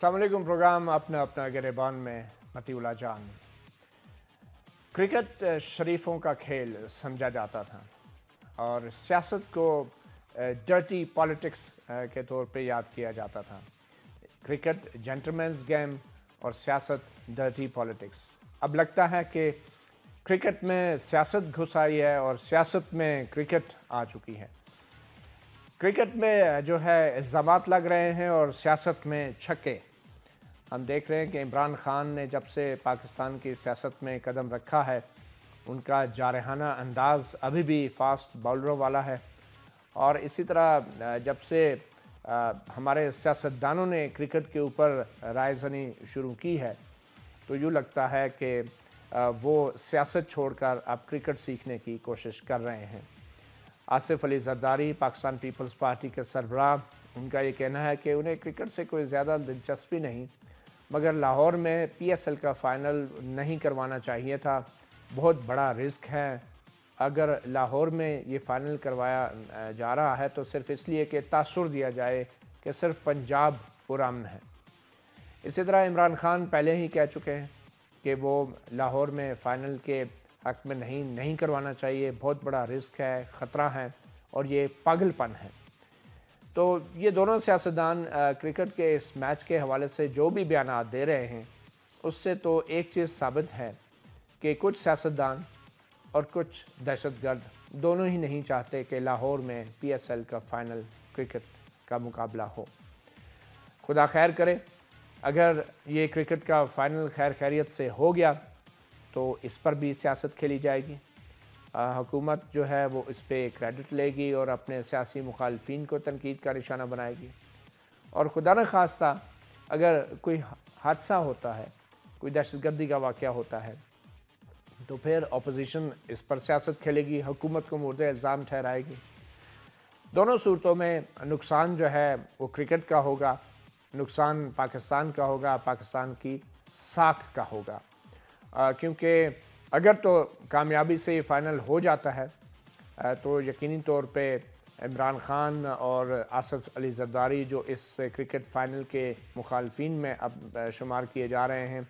السلام علیکم، پروگرام اپنا اپنا گریبان میں متی اللہ جان۔ کرکٹ شریفوں کا کھیل سمجھا جاتا تھا اور سیاست کو ڈرٹی پالیٹکس کے طور پہ یاد کیا جاتا تھا۔ کرکٹ جینٹلمینز گیم اور سیاست ڈرٹی پالیٹکس اب لگتا ہے کہ کرکٹ میں سیاست گھس آئی ہے اور سیاست میں کرکٹ آ چکی ہے۔ کرکٹ میں جو ہے الزامات لگ رہے ہیں اور سیاست میں چھکے۔ ہم دیکھ رہے ہیں کہ عمران خان نے جب سے پاکستان کی سیاست میں قدم رکھا ہے، ان کا جارحانہ انداز ابھی بھی فاسٹ باؤلروں والا ہے۔ اور اسی طرح، جب سے ہمارے سیاستدانوں نے کرکٹ کے اوپر رائے زنی شروع کی ہے، تو یوں لگتا ہے کہ وہ سیاست چھوڑ کر اب کرکٹ سیکھنے کی کوشش کر رہے ہیں۔ آصف علی زرداری، پاکستان پیپلز پارٹی کے سربراہ، ان کا یہ کہنا ہے کہ انہیں کرکٹ سے کوئی زیادہ دلچسپی نہیں مگر لاہور میں پی ایس ایل کا فائنل نہیں کروانا چاہیے تھا۔ بہت بڑا رزق ہے۔ اگر لاہور میں یہ فائنل کروایا جا رہا ہے تو صرف اس لیے کہ تاثر دیا جائے کہ صرف پنجاب پرامن ہے۔ اسی طرح عمران خان پہلے ہی کہہ چکے ہیں کہ وہ لاہور میں فائنل کے حق میں نہیں نہیں کروانا چاہیے۔ بہت بڑا رزق ہے، خطرہ ہے اور یہ پاگل پن ہے۔ تو یہ دونوں سیاستدان کرکٹ کے اس میچ کے حوالے سے جو بھی بیانات دے رہے ہیں، اس سے تو ایک چیز ثابت ہے کہ کچھ سیاستدان اور کچھ دہشت گرد دونوں ہی نہیں چاہتے کہ لاہور میں پی ایس ایل کا فائنل کرکٹ کا مقابلہ ہو۔ خدا خیر کرے، اگر یہ کرکٹ کا فائنل خیر خیریت سے ہو گیا تو اس پر بھی سیاست کھیلی جائے گی۔ حکومت جو ہے وہ اس پہ کریڈٹ لے گی اور اپنے سیاسی مخالفین کو تنقید کا نشانہ بنائے گی۔ اور خدا نہ خواستہ اگر کوئی حادثہ ہوتا ہے، کوئی دہشت گردی کا واقعہ ہوتا ہے، تو پھر اپوزیشن اس پر سیاست کھیلے گی، حکومت کو مورد الزام ٹھہرائے گی۔ دونوں صورتوں میں نقصان جو ہے وہ کرکٹ کا ہوگا، نقصان پاکستان کا ہوگا، پاکستان کی ساکھ کا ہوگا۔ کیونکہ اگر تو کامیابی سے یہ فائنل ہو جاتا ہے تو یقینی طور پہ عمران خان اور آصف علی زرداری جو اس کرکٹ فائنل کے مخالفین میں اب شمار کیے جا رہے ہیں،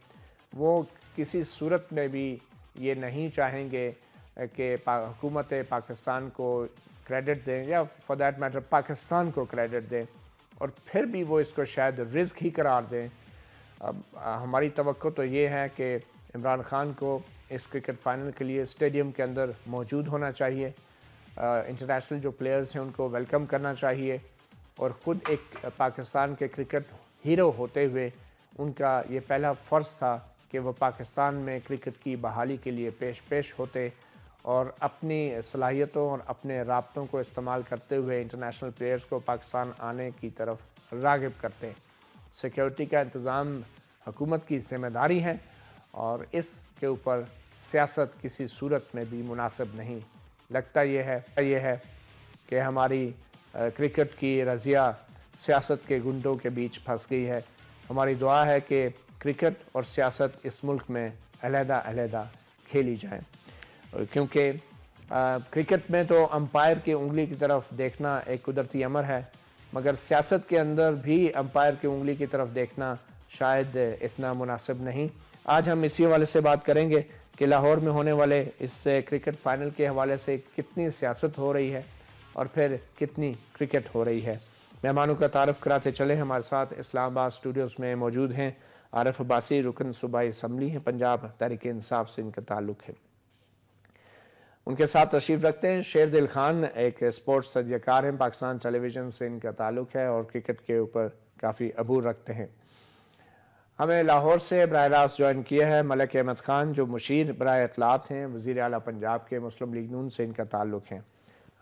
وہ کسی صورت میں بھی یہ نہیں چاہیں گے کہ حکومت پاکستان کو کریڈٹ دیں یا فار دیٹ میٹر پاکستان کو کریڈٹ دیں اور پھر بھی وہ اس کو شاید رزق ہی قرار دیں۔ اب ہماری توقع تو یہ ہے کہ عمران خان کو اس کرکٹ فائنل کے لیے اسٹیڈیم کے اندر موجود ہونا چاہیے۔ انٹرنیشنل جو پلیئرز ہیں ان کو ویلکم کرنا چاہیے۔ اور خود ایک پاکستان کے کرکٹ ہیرو ہوتے ہوئے ان کا یہ پہلا فرض تھا کہ وہ پاکستان میں کرکٹ کی بحالی کے لیے پیش پیش ہوتے اور اپنی صلاحیتوں اور اپنے رابطوں کو استعمال کرتے ہوئے انٹرنیشنل پلیئرز کو پاکستان آنے کی طرف راغب کرتے۔ سیکیورٹی کا انتظام حکومت کی ذمہ داری ہے اور اس کے اوپر سیاست کسی صورت میں بھی مناسب نہیں۔ لگتا یہ ہے یہ ہے کہ ہماری کرکٹ کی رضیہ سیاست کے گنڈوں کے بیچ پھنس گئی ہے۔ ہماری دعا ہے کہ کرکٹ اور سیاست اس ملک میں علیحدہ علیحدہ کھیلی جائیں۔ کیونکہ کرکٹ میں تو امپائر کی انگلی کی طرف دیکھنا ایک قدرتی امر ہے، مگر سیاست کے اندر بھی امپائر کی انگلی کی طرف دیکھنا شاید اتنا مناسب نہیں۔ آج ہم اسی حوالے سے بات کریں گے۔ کہ لاہور میں ہونے والے اس کرکٹ فائنل کے حوالے سے کتنی سیاست ہو رہی ہے اور پھر کتنی کرکٹ ہو رہی ہے۔ مہمانوں کا تعارف کراتے چلے ہمارے ساتھ اسلام آباد اسٹوڈیوز میں موجود ہیں۔ عارف عباسی، رکن صوبائی اسمبلی ہیں۔ پنجاب تحریک انصاف سے ان کا تعلق ہے۔ ان کے ساتھ تشریف رکھتے ہیں۔ شیر دل خان ایک سپورٹس تجزیہ کار ہیں۔ پاکستان ٹیلی ویژن سے ان کا تعلق ہے اور کرکٹ کے اوپر کافی عبور رکھتے ہیں۔ ہمیں لاہور سے براہ راست جوائن کیا ہے ملک احمد خان، جو مشیر برائے اطلاعات ہیں، وزیر اعلیٰ پنجاب کے مسلم لیگ نون سے ان کا تعلق ہے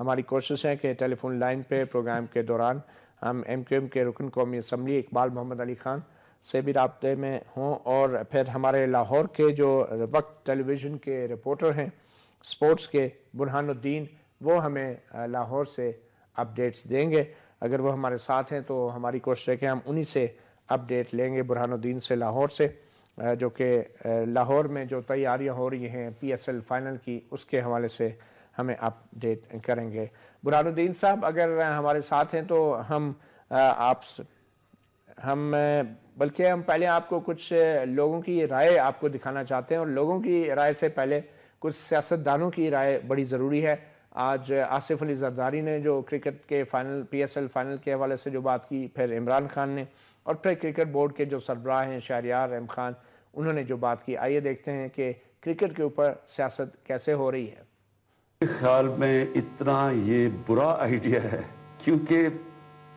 ہماری کوشش ہے کہ ٹیلی فون لائن پہ پروگرام کے دوران ہم ایم کیو ایم کے رکن قومی اسمبلی اقبال محمد علی خان سے بھی رابطے میں ہوں اور پھر ہمارے لاہور کے جو وقت ٹیلی ویژن کے رپورٹر ہیں، سپورٹس کے برہان الدین، وہ ہمیں لاہور سے اپڈیٹس دیں گے۔ اگر وہ ہمارے ساتھ ہیں تو ہماری کوشش ہے کہ ہم انہی سے اپڈیٹ لیں گے برہان الدین سے لاہور سے جو کہ لاہور میں جو تیاریاں ہو رہی ہیں پی ایس ایل فائنل کی، اس کے حوالے سے ہمیں اپڈیٹ کریں گے۔ برحان الدین صاحب، اگر ہمارے ساتھ ہیں تو ہم آپ ہم بلکہ ہم پہلے آپ کو کچھ لوگوں کی رائے آپ کو دکھانا چاہتے ہیں اور لوگوں کی رائے سے پہلے کچھ سیاستدانوں کی رائے بڑی ضروری ہے۔ آج آصف علی زرداری نے جو کرکٹ کے final, P S L final کے حوالے سے جو بات کی، پھر عمران خان نے اور پھر کرکٹ بورڈ کے جو سربراہ ہیں شہریار رحم خان، انہوں نے جو بات کی، آئیے دیکھتے ہیں کہ کرکٹ کے اوپر سیاست کیسے ہو رہی ہے۔ خیال میں اتنا یہ برا آئیڈیا ہے، کیونکہ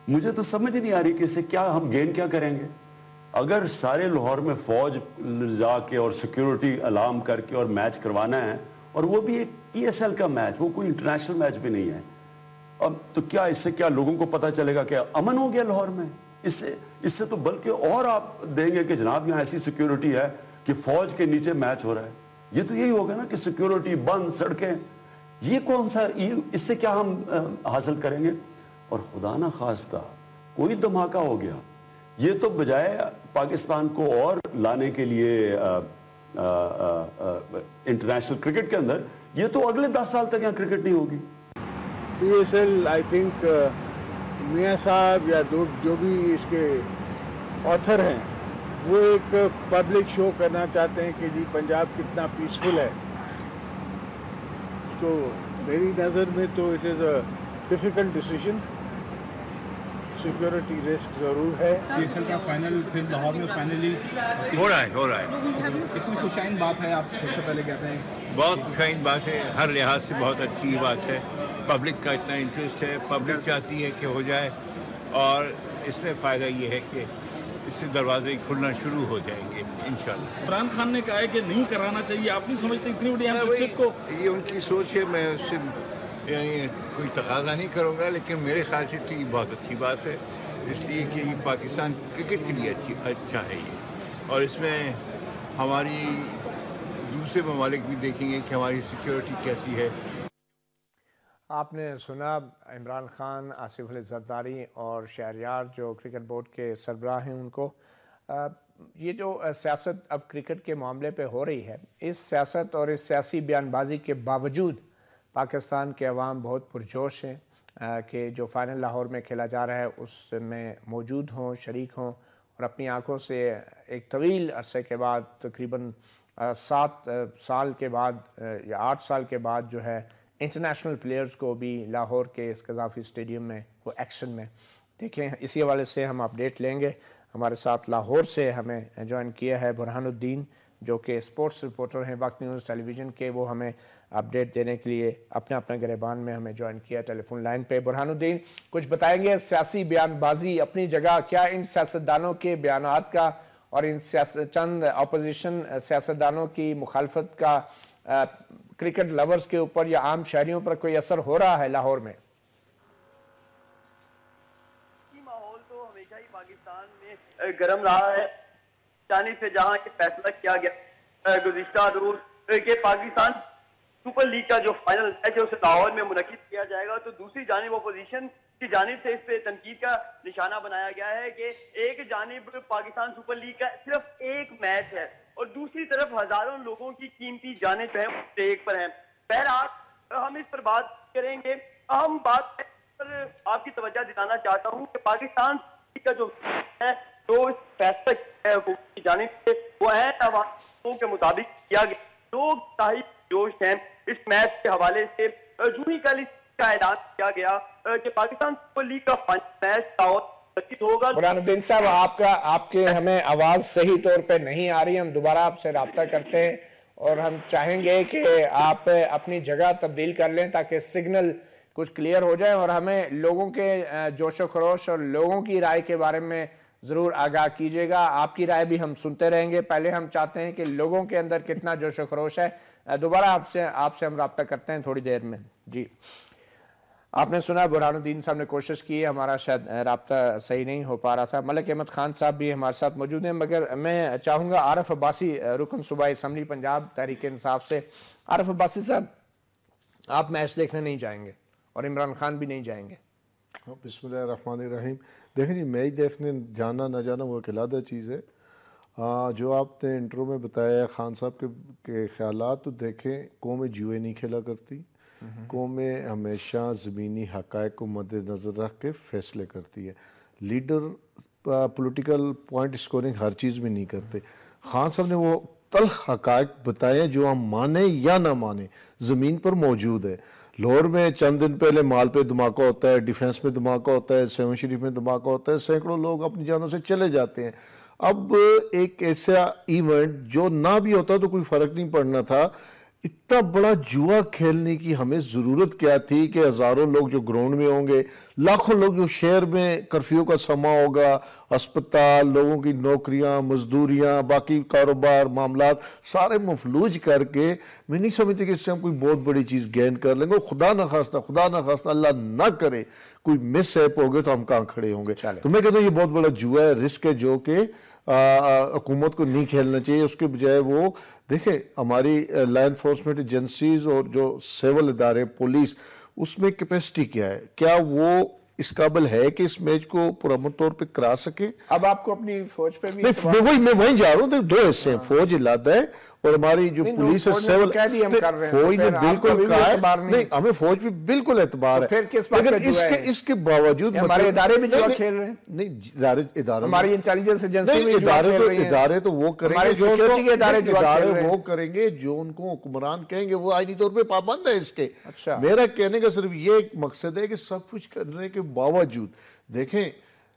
مجھے تو سمجھ نہیں آ رہی کہ اسے کیا ہم گین کیا کریں گے۔ اگر سارے لاہور میں فوج جا کے اور سیکیورٹی الارم کر کے اور میچ کروانا ہے، اور وہ بھی ایک پی ایس ایل کا میچ وہ کوئی انٹرنیشنل میچ بھی نہیں ہے۔ اب تو کیا اس سے کیا لوگوں کو پتا چلے گا کہ امن ہو گیا لاہور میں؟ اس سے اس سے تو بلکہ اور آپ دیں گے کہ جناب یہاں ایسی سیکیورٹی ہے کہ فوج کے نیچے میچ ہو رہا ہے۔ یہ تو یہی ہوگا نا کہ سیکیورٹی بند سڑکیں۔ یہ کون سا اس سے کیا ہم حاصل کریں گے؟ اور خدا نہ خواستہ کوئی دھماکہ ہو گیا۔ یہ تو بجائے پاکستان کو اور لانے کے لیے انٹرنیشنل کرکٹ کے اندر، یہ تو اگلے دس سال تک یہاں کرکٹ نہیں ہوگی۔ P S L I think میاں صاحب یا جو بھی اس کے آتھر ہیں وہ ایک پبلک شو کرنا چاہتے ہیں کہ جی پنجاب کتنا پیسفل ہے۔ تو میری نظر میں تو it is a difficult decision security risk ضرور ہے۔ سی ایس ایل کا فائنل پھر لاہور میں فائنلی ہو رہا ہے ہو رہا ہے۔ کتنی خوشائن بات ہے آپ سب سے پہلے کہتے ہیں۔ بہت خوشائن بات ہے ہر لحاظ سے بہت اچھی بات ہے۔ پبلک کا اتنا انٹرسٹ ہے پبلک چاہتی ہے کہ ہو جائے۔ اور اس میں فائدہ یہ ہے کہ اس سے دروازے کھلنا شروع ہو جائیں گے انشاءاللہ۔ عمران خان نے کہا ہے کہ نہیں کرانا چاہیے۔ آپ نہیں سمجھتے اتنی بڑی ہم کو۔ یہ ان کی سوچ ہے میں اس سے یعنی کوئی تقاضا نہیں کروں گا لیکن میرے خیال سے تو یہ بہت اچھی بات ہے۔ اس لیے کہ یہ پاکستان کرکٹ کے لیے اچھی اچھا ہے یہ۔ اور اس میں ہماری دوسرے ممالک بھی دیکھیں گے کہ ہماری سیکیورٹی کیسی ہے۔ آپ نے سنا عمران خان، آصف علی زرداری اور شہریار جو کرکٹ بورڈ کے سربراہ ہیں ان کو یہ جو سیاست اب کرکٹ کے معاملے پہ ہو رہی ہے، اس سیاست اور اس سیاسی بیان بازی کے باوجود پاکستان کے عوام بہت پرجوش ہیں کہ جو فائنل لاہور میں کھیلا جا رہا ہے، اس میں موجود ہوں، شریک ہوں اور اپنی آنکھوں سے ایک طویل عرصے کے بعد تقریباً سات سال کے بعد یا آٹھ سال کے بعد جو ہے انٹرنیشنل پلیئرز کو بھی لاہور کے اس قذافی اسٹیڈیم میں، وہ ایکشن میں دیکھیں۔ اسی حوالے سے ہم اپڈیٹ لیں گے۔ ہمارے ساتھ لاہور سے ہمیں جوائن کیا ہے برہان الدین، جو کہ اسپورٹس رپورٹر ہیں، وقت نیوز ٹیلی ویژن کے۔ وہ ہمیں اپڈیٹ دینے کے لیے اپنے اپنے گریبان میں ہمیں جوائن کیا ٹیلی فون لائن پہ۔ برہان الدین، کچھ بتائیں گے سیاسی بیان بازی اپنی جگہ کیا ان سیاستدانوں کے بیانات کا اور ان سیاست چند اپوزیشن سیاستدانوں کی مخالفت کا کرکٹ لورز کے اوپر یا عام شہریوں پر کوئی اثر ہو رہا ہے لاہور میں؟ ماحول تو ہمیشہ ہی پاکستان میں گرم رہا ہے۔ جانب سے جہاں کے فیصلہ کیا گیا، گزشتہ دور کہ پاکستان سپر لیگ کا جو فائنل میچ ہے اسے لاہور میں منعقد کیا جائے گا، تو دوسری جانب اپوزیشن کی جانب سے اس پہ تنقید کا نشانہ بنایا گیا ہے کہ ایک جانب پاکستان سپر لیگ کا صرف ایک میچ ہے اور دوسری طرف ہزاروں لوگوں کی قیمتی جانے جو ہیں ایک پر ہیں۔ بہرحال، ہم اس پر بات کریں گے۔ اہم بات پر آپ کی توجہ دلانا چاہتا ہوں کہ پاکستان کا جو ہے، جو فیصلہ کی جانب سے، وہ ہے کے مطابق کیا گیا۔ لوگ صاحب جوش ہیں۔ اس میچ کے حوالے سے جو ہی کل اس کا اعلان کیا گیا کہ پاکستان سپر لیگ کا فائنل میچ ساؤتھ قرآن الدین صاحب، آپ کا آپ کے ہمیں آواز صحیح طور پہ نہیں آ رہی، ہم دوبارہ آپ سے رابطہ کرتے ہیں اور ہم چاہیں گے کہ آپ اپنی جگہ تبدیل کر لیں تاکہ سگنل کچھ کلیئر ہو جائے اور ہمیں لوگوں کے جوش و خروش اور لوگوں کی رائے کے بارے میں ضرور آگاہ کیجیے گا۔ آپ کی رائے بھی ہم سنتے رہیں گے۔ پہلے ہم چاہتے ہیں کہ لوگوں کے اندر کتنا جوش و خروش ہے دوبارہ آپ سے آپ سے ہم رابطہ کرتے ہیں تھوڑی دیر میں۔ جی۔ آپ نے سنا برحان الدین صاحب نے کوشش کی، ہمارا شاید رابطہ صحیح نہیں ہو پا رہا تھا۔ ملک احمد خان صاحب بھی ہمارے ساتھ موجود ہیں، مگر میں چاہوں گا عارف عباسی، رکن صوبہ اسمبلی، پنجاب تحریک انصاف سے۔ عارف عباسی صاحب، آپ میچ دیکھنے نہیں جائیں گے اور عمران خان بھی نہیں جائیں گے۔ بسم اللہ الرحمن الرحیم۔ دیکھیں جی میچ دیکھنے جانا نہ جانا وہ ایک علیحدہ چیز ہے۔ ہاں، جو آپ نے انٹرو میں بتایا خان صاحب کے خیالات، تو دیکھیں، قوم جیو اے نہیں کھیلا کرتی۔ قومیں ہمیشہ زمینی حقائق کو مد نظر رکھ کے فیصلے کرتی ہے۔ لیڈر پولیٹیکل پوائنٹ سکورنگ ہر چیز میں نہیں کرتے۔ خان صاحب نے وہ تلخ حقائق بتائے جو ہم مانیں یا نہ مانیں، زمین پر موجود ہے۔ لاہور میں چند دن پہلے مال پہ دھماکہ ہوتا ہے ڈیفنس میں دھماکہ ہوتا ہے، سیون شریف میں دھماکہ ہوتا ہے، سینکڑوں لوگ اپنی جانوں سے چلے جاتے ہیں۔ اب ایک ایسا ایونٹ جو نہ بھی ہوتا تو کوئی فرق نہیں پڑنا تھا اتنا بڑا جوا کھیلنے کی ہمیں ضرورت کیا تھی کہ ہزاروں لوگ جو گراؤنڈ میں ہوں گے لاکھوں لوگ جو شہر میں کرفیو کا سما ہوگا اسپتال لوگوں کی نوکریاں مزدوریاں باقی کاروبار معاملات سارے مفلوج کر کے میں نہیں سمجھتی کہ اس سے ہم کوئی بہت بڑی چیز گین کر لیں گے۔ خدا نہ خواستہ خدا نہ خواستہ اللہ نہ کرے کوئی مس ایپ ہو گئے تو ہم کہاں کھڑے ہوں گے۔ تو میں کہتا ہوں یہ بہت بڑا جوا ہے رسک ہے جو کہ حکومت کو نہیں کھیلنا چاہیے اس کے بجائے وہ دیکھیں ہماری لا انفورسمنٹ ایجنسیز اور جو سیول ادارے پولیس اس میں کیپیسٹی کیا ہے؟ کیا وہ اس قابل ہے کہ اس میچ کو پرامن طور پہ کرا سکے اب آپ کو اپنی فوج پہ بھی میں وہیں جا رہا ہوں دو حصے ہیں فوج علادہ ہے اور ہماری جو پولیس ہے سیول فوج نے بالکل کہا ہے نہیں۔ ہمیں فوج بھی بالکل اعتبار ہے۔ لیکن اس کے اس کے باوجود ہمارے ادارے بھی جو کھیل رہے ہیں۔ نہیں ادارے ادارے ہماری انٹیلیجنس ایجنسی بھی ادارے تو ادارے تو وہ کریں گے جو سیکیورٹی کے ادارے جو ادارے وہ کریں گے جو ان کو حکمران کہیں گے وہ آئینی طور پہ پابند ہے اس کے۔ میرا کہنے کا صرف یہ ایک مقصد ہے کہ سب کچھ کرنے کے باوجود دیکھیں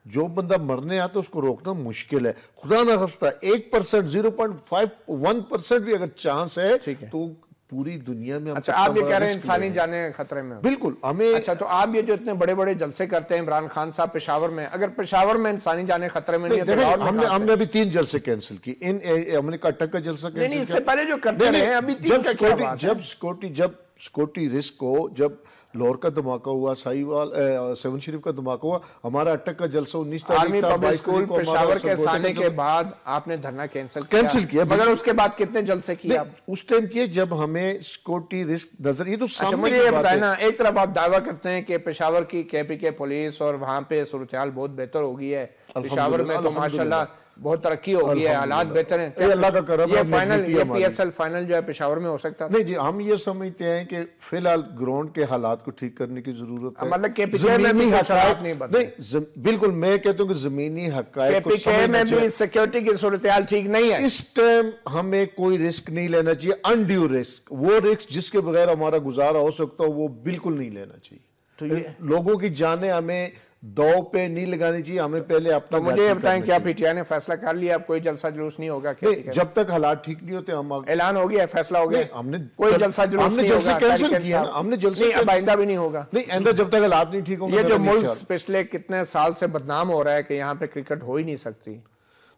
جو بندہ مرنے آتا اس کو روکنا مشکل ہے۔ خدا نہ خستہ ایک percent zero point five one percent بھی اگر چانس ہے تو پوری دنیا میں اچھا آپ یہ کہہ رہے ہیں انسانی جانے خطرے میں۔ بالکل ہمیں اچھا تو آپ یہ جو اتنے بڑے بڑے جلسے کرتے ہیں عمران خان صاحب پشاور میں اگر پشاور میں انسانی جانے خطرے میں نہیں ہے ہم نے ابھی تین جلسے کینسل کی ان ہم نے کٹک کا جلسہ کینسل کیا نہیں اس سے پہلے جو کرتے رہے ہیں ابھی تین کا کیا بات ہے؟ جب سکورٹی جب سکورٹی رسک کو جب لاہور کا دھماکہ ہوا سائی وال سیون شریف کا دھماکہ ہوا۔ ہمارا اٹک کا جلسہ انیس تاریخ تھا پبلک سکول پشاور کے سانے کے بعد آپ نے دھرنا کینسل کیا۔ کینسل کیا۔ مگر اس کے بعد کتنے جلسے کیا اس ٹائم کیے جب ہمیں سکورٹی رسک نظر یہ تو اچھا، سامنے کی بات ہے۔ ایک طرف آپ دعویٰ کرتے ہیں کہ پشاور کی کے پی کے پولیس اور وہاں پہ صورتحال بہت بہتر ہوگی ہے۔ پشاور میں تو ماشاءاللہ بہت ترقی ہو گئی ہے حالات بہتر ہیں۔ اے اللہ کا کرم یہ فائنل یہ پی ایس ایل فائنل جو ہے پشاور میں ہو سکتا۔ نہیں جی ہم یہ سمجھتے ہیں کہ فی الحال گراؤنڈ کے حالات کو ٹھیک کرنے کی ضرورت ہے۔ مطلب کے پی کے میں بھی حقائق نہیں بدلے بالکل میں کہتا ہوں کہ زمینی حقائق کو سمجھنا چاہیے کے پی کے میں بھی سیکیورٹی کی صورتحال ٹھیک نہیں ہے۔ اس ٹائم ہمیں کوئی رسک نہیں لینا چاہیے انڈیو رسک وہ رسک جس کے بغیر ہمارا گزارا ہو سکتا ہو وہ بالکل نہیں لینا چاہیے۔ لوگوں کی جانیں ہمیں دو پہ نہیں لگانی چاہیے ہمیں پہلے اپنا مجھے یہ بتائیں کیا پی ٹی آئی نے فیصلہ کر لیا اب کوئی جلسہ جلوس نہیں ہوگا جب تک حالات ٹھیک نہیں ہوتے ہم اعلان ہو گیا فیصلہ ہو گیا۔ ہم نے کوئی جلسہ جلوس نہیں ہوگا ہم نے جلسہ نہیں اب آئندہ بھی نہیں ہوگا۔ نہیں آئندہ جب تک حالات نہیں ٹھیک ہوں گے یہ جو ملک پچھلے کتنے سال سے بدنام ہو رہا ہے کہ یہاں پہ کرکٹ ہو ہی نہیں سکتی۔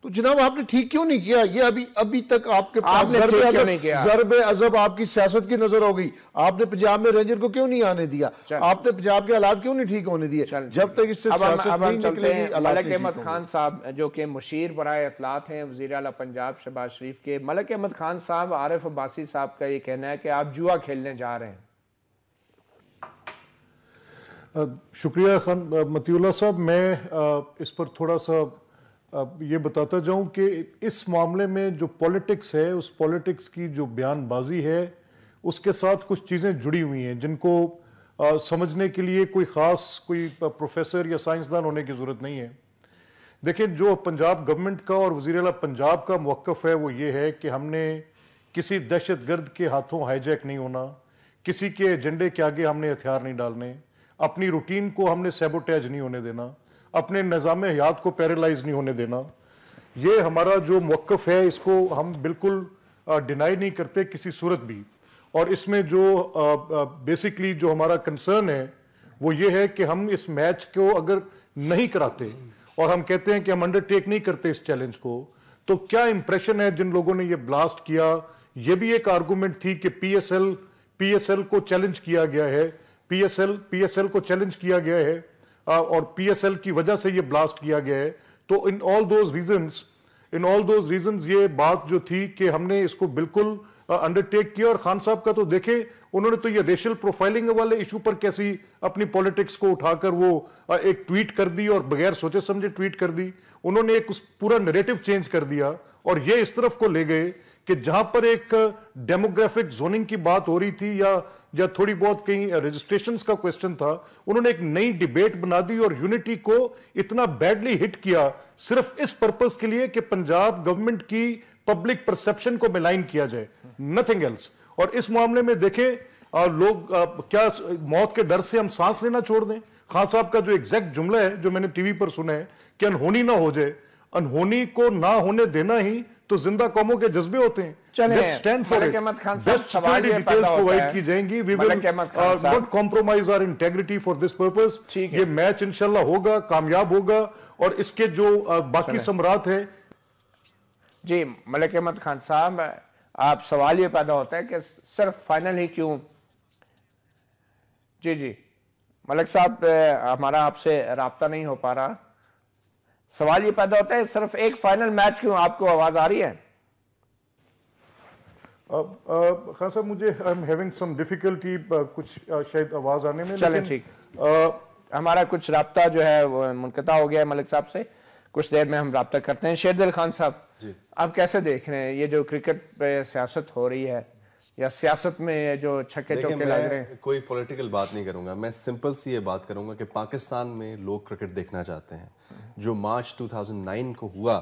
تو جناب آپ نے ٹھیک کیوں نہیں کیا؟ یہ ابھی ابھی تک آپ کے پاس ضرب عذب آپ کی سیاست کی نظر ہو گئی۔ آپ نے پنجاب میں رینجر کو کیوں نہیں آنے دیا؟ آپ نے پنجاب کے حالات کیوں نہیں ٹھیک ہونے دیے؟ جب تک اس سے سیاست نہیں نکلے گی ملک احمد خان صاحب جو کہ مشیر برائے اطلاعات ہیں وزیر اعلیٰ پنجاب شہباز شریف کے۔ ملک احمد خان صاحب عارف عباسی صاحب کا یہ کہنا ہے کہ آپ جوا کھیلنے جا رہے ہیں۔ شکریہ خان متی اللہ صاحب میں اس پر تھوڑا سا یہ بتاتا جاؤں کہ اس معاملے میں جو پولیٹکس ہے، اس پولیٹکس کی جو بیان بازی ہے، اس کے ساتھ کچھ چیزیں جڑی ہوئی ہیں جن کو سمجھنے کے لیے کوئی خاص، کوئی پروفیسر یا سائنسدان ہونے کی ضرورت نہیں ہے۔ دیکھیں، جو پنجاب گورنمنٹ کا اور وزیر اعلیٰ پنجاب کا موقف ہے، وہ یہ ہے کہ ہم نے کسی دہشت گرد کے ہاتھوں ہائی جیک نہیں ہونا، کسی کے ایجنڈے کے آگے ہم نے ہتھیار نہیں ڈالنے، اپنی روٹین کو ہم نے سیبوٹیج نہیں ہونے دینا۔ اپنے نظام حیات کو پیرالائز نہیں ہونے دینا۔ یہ ہمارا جو موقف ہے، اس کو ہم بالکل ڈینائی نہیں کرتے کسی صورت بھی۔ اور اس میں جو بیسکلی جو ہمارا کنسرن ہے، وہ یہ ہے کہ ہم اس میچ کو اگر نہیں کراتے اور ہم کہتے ہیں کہ ہم انڈر ٹیک نہیں کرتے اس چیلنج کو، تو کیا امپریشن ہے جن لوگوں نے یہ بلاسٹ کیا؟ یہ بھی ایک آرگومنٹ تھی کہ P S L P S L کو چیلنج کیا گیا ہے۔ P S L P S L کو چیلنج کیا گیا ہے۔ اور پی ایس ایل کی وجہ سے یہ بلاسٹ کیا گیا ہے۔ تو in all those reasons in all those reasons یہ بات جو تھی کہ ہم نے اس کو بالکل انڈرٹیک کیا۔ اور خان صاحب کا تو دیکھیں، انہوں نے تو یہ ریشل پروفائلنگ والے ایشو پر کیسی اپنی پولیٹکس کو اٹھا کر وہ ایک ٹویٹ کر دی اور بغیر سوچے سمجھے ٹویٹ کر دی۔ انہوں نے ایک پورا نریٹو چینج کر دیا۔ اور یہ اس طرف کو لے گئے کہ جہاں پر ایک ڈیموگرافک زوننگ کی بات ہو رہی تھی یا یا تھوڑی بہت کہیں رجسٹریشنز کا کوئسٹن تھا، انہوں نے ایک نئی ڈیبیٹ بنا دی اور یونٹی کو اتنا بیڈلی ہٹ کیا صرف اس پرپس کے لیے کہ پنجاب گورنمنٹ کی پبلک پرسپشن کو ملائن کیا جائے۔ نتھنگ ایلس اور اس معاملے میں دیکھیں لوگ کیا موت کے ڈر سے ہم سانس لینا چھوڑ دیں؟ خان صاحب کا جو ایگزیکٹ جملہ ہے، جو میں نے ٹی وی پر سنا ہے، کہ انہونی نہ ہو جائے انہونی کو نہ ہونے دینا ہی تو زندہ قوموں کے جذبے ہوتے ہیں۔ ملک احمد خان صاحب سوال یہ پیدا ہوتا ہے۔ کی جائیں گی۔ ملک احمد خان صاحب۔ not compromise our integrity for this purpose. یہ میچ انشاءاللہ ہوگا کامیاب ہوگا۔ اور اس کے جو باقی سمرات ہیں۔ جی ملک احمد خان صاحب آپ سوال یہ پیدا ہوتا ہے کہ صرف فائنل ہی کیوں؟ جی جی۔ ملک صاحب ہمارا آپ سے رابطہ نہیں ہو پا رہا۔ سوال یہ پیدا ہوتا ہے صرف ایک فائنل میچ کیوں آپ کو آواز آ رہی ہے؟ خان صاحب مجھے ہیونگ سم ڈیفیکلٹی کچھ شاید آواز آنے میں چلیں ٹھیک۔ ہمارا کچھ رابطہ جو ہے وہ منقطع ہو گیا ہے ملک صاحب سے۔ کچھ دیر میں ہم رابطہ کرتے ہیں۔ شیر دل خان صاحب جی۔ آپ کیسے دیکھ رہے ہیں؟ یہ جو کرکٹ پہ سیاست ہو رہی ہے یا سیاست میں جو چھکے چوکے لگ رہے ہیں؟ کوئی پولیٹیکل بات نہیں کروں گا۔ میں سمپل سی یہ بات کروں گا کہ پاکستان میں لوگ کرکٹ دیکھنا چاہتے ہیں۔ جو مارچ 2009 کو ہوا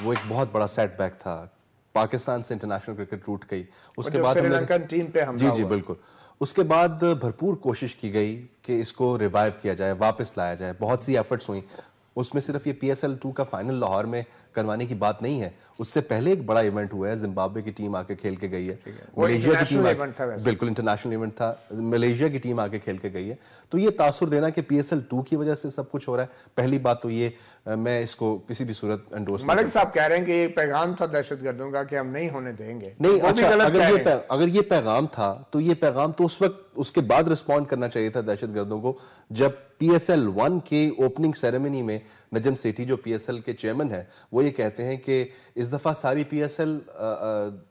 وہ ایک بہت بڑا سیٹ بیک تھا۔ پاکستان سے انٹرنیشنل کرکٹ ٹوٹ گئی۔ اس کے بعد ٹیم پہ جی جی بالکل۔ اس کے بعد بھرپور کوشش کی گئی کہ اس کو ریوائیو کیا جائے واپس لایا جائے۔ بہت سی ایفرٹس ہوئیں۔ اس میں صرف یہ پی ایس ایل ٹو کا فائنل لاہور میں کروانے کی بات نہیں ہے۔ اس سے پہلے ایک بڑا ایونٹ ہوا ہے زمبابوے کی ٹیم آکے کھیل کے گئی ہے۔ ملیشیا کی ٹیم بالکل انٹرنیشنل ایونٹ تھا۔ ملیشیا کی ٹیم آکے کھیل کے گئی ہے۔ تو یہ تاثر دینا کہ پی ایس ایل ٹو کی وجہ سے سب کچھ ہو رہا ہے۔ پہلی بات تو یہ میں اس کو کسی بھی صورت انڈورس ملک صاحب کہہ رہے ہیں کہ یہ پیغام تھا دہشت گردوں کا کہ ہم نہیں ہونے دیں گے۔ نہیں اچھا اگر یہ پیغام تھا تو یہ پیغام تو اس وقت اس کے بعد رسپونڈ کرنا چاہیے تھا دہشت گردوں کو۔ جب پی ایس ایل ون کے اوپننگ سیریمنی میں نجم سیٹھی جو پی ایس ایل کے چیئرمن ہیں وہ یہ کہتے ہیں کہ اس دفعہ ساری پی ایس ایل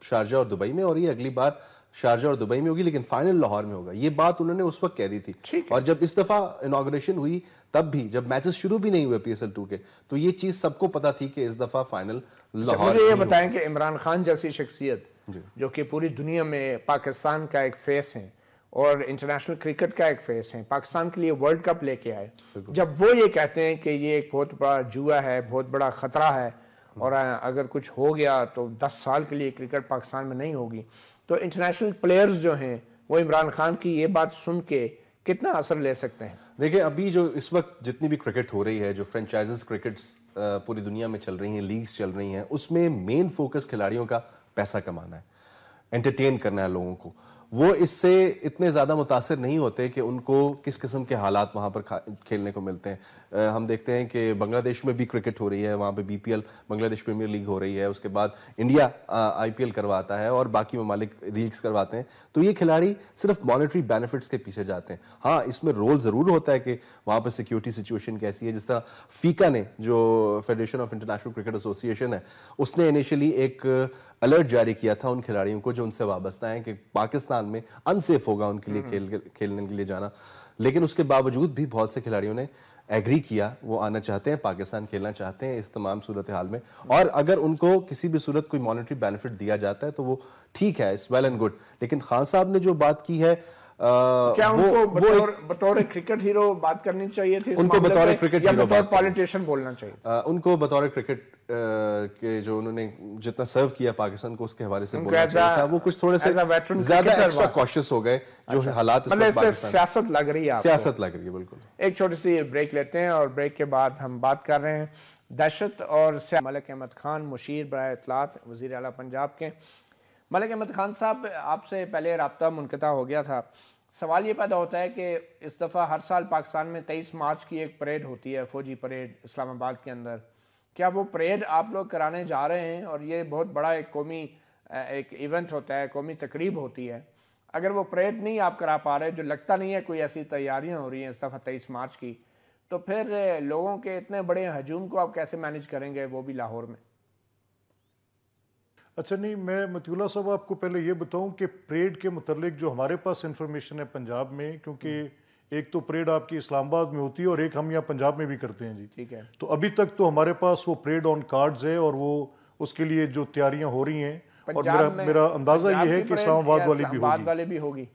شارجہ اور دبئی میں اور یہ اگلی بار شارجہ اور دبئی میں ہوگی لیکن فائنل لاہور میں ہوگا۔ یہ بات انہوں نے اس وقت کہہ دی تھی۔ اور جب اس دفعہ انوگریشن ہوئی تب بھی جب میچز شروع بھی نہیں ہوئے پی ایس ایل ٹو کے تو یہ چیز سب کو پتا تھی کہ اس دفعہ فائنل اچھا، لاہور مجھے یہ بتائیں کہ عمران خان جیسی شخصیت جی۔ جو کہ پوری دنیا میں پاکستان کا ایک فیس ہے اور انٹرنیشنل کرکٹ کا ایک فیس ہے۔ پاکستان کے لیے ورلڈ کپ لے کے آئے۔ جب وہ یہ کہتے ہیں کہ یہ ایک بہت بڑا جوا ہے، بہت بڑا خطرہ ہے اور اگر کچھ ہو گیا تو دس سال کے لیے کرکٹ پاکستان میں نہیں ہوگی۔ تو انٹرنیشنل پلیئرز جو ہیں، وہ عمران خان کی یہ بات سن کے کتنا اثر لے سکتے ہیں؟ دیکھیں، ابھی جو اس وقت جتنی بھی کرکٹ ہو رہی ہے، جو فرینچائزز کرکٹس پوری دنیا میں چل رہی ہیں، لیگز چل رہی ہیں، اس میں مین فوکس کھلاڑیوں کا پیسہ کمانا ہے انٹرٹین کرنا ہے لوگوں کو۔ وہ اس سے اتنے زیادہ متاثر نہیں ہوتے کہ ان کو کس قسم کے حالات وہاں پر کھیلنے کو ملتے ہیں۔ ہم دیکھتے ہیں کہ بنگلہ دیش میں بھی کرکٹ ہو رہی ہے وہاں پہ بی پی ایل بنگلہ دیش پریمیئر لیگ ہو رہی ہے اس کے بعد انڈیا آئی پی ایل کرواتا ہے اور باقی ممالک لیگز کرواتے ہیں۔ تو یہ کھلاڑی صرف مانیٹری بینیفٹس کے پیچھے جاتے ہیں۔ ہاں اس میں رول ضرور ہوتا ہے کہ وہاں پہ سیکیورٹی سچویشن کیسی ہے۔ جس طرح فیکا نے جو Federation of International Cricket Association ہے اس نے انیشلی ایک الرٹ جاری کیا تھا ان کھلاڑیوں کو جو ان سے وابستہ ہیں کہ پاکستان میں انسیف ہوگا ان کے لیے کھیلنے کے لیے جانا۔ لیکن اس کے باوجود بھی بہت سے کھلاڑیوں نے ایگری کیا، وہ آنا چاہتے ہیں، پاکستان کھیلنا چاہتے ہیں، اس تمام صورتحال میں۔ اور اگر ان کو کسی بھی صورت کوئی مانیٹری بینیفٹ دیا جاتا ہے تو وہ ٹھیک ہے اس ویل اینڈ گڈ لیکن خان صاحب نے جو بات کی ہے کیا ان کو بطور کرکٹ ہیرو بات کرنی چاہیے تھی ان کو بطور کرکٹ ہیرو بطور پالیٹیشن بولنا چاہیے؟ ان کو بطور کرکٹ کے جو انہوں نے جتنا سرو کیا پاکستان کو اس کے حوالے سے بولنا چاہیے تھا۔ وہ کچھ تھوڑے سے زیادہ ایکسٹرا کوشش ہو گئے جو اچھا۔ حالات اس مطلب وقت پاکستان سیاست لگ رہی ہے سیاست لگ رہی ہے بالکل۔ ایک چھوٹی سی بریک لیتے ہیں اور بریک کے بعد ہم بات کر رہے ہیں۔ دہشت اور ملک احمد خان مشیر برائے اطلاعات وزیر اعلیٰ پنجاب کے۔ ملک احمد خان صاحب، آپ سے پہلے رابطہ منقطع ہو گیا تھا۔ سوال یہ پیدا ہوتا ہے کہ اس دفعہ ہر سال پاکستان میں تیئیس مارچ کی ایک پریڈ ہوتی ہے، فوجی پریڈ اسلام آباد کے اندر۔ کیا وہ پریڈ آپ لوگ کرانے جا رہے ہیں؟ اور یہ بہت بڑا ایک قومی، ایک ایونٹ ہوتا ہے، قومی تقریب ہوتی ہے۔ اگر وہ پریڈ نہیں آپ کرا پا رہے، جو لگتا نہیں ہے کوئی ایسی تیاریاں ہو رہی ہیں اس دفعہ تیئیس مارچ کی، تو پھر لوگوں کے اتنے بڑے ہجوم کو آپ کیسے مینج کریں گے؟ وہ بھی لاہور میں۔ اچھا نہیں میں متیولہ صاحب آپ کو پہلے یہ بتاؤں کہ پریڈ کے متعلق جو ہمارے پاس انفارمیشن ہے پنجاب میں کیونکہ ایک تو پریڈ آپ کی اسلام آباد میں ہوتی ہے اور ایک ہم یہاں پنجاب میں بھی کرتے ہیں جی۔ ٹھیک ہے۔ تو ابھی تک تو ہمارے پاس وہ پریڈ آن کارڈز ہے اور وہ اس کے لیے جو تیاریاں ہو رہی ہیں۔ اور میرا میرا اندازہ یہ ہے کہ اسلام آباد والی بھی ہوگی۔ والے بھی ہوگی۔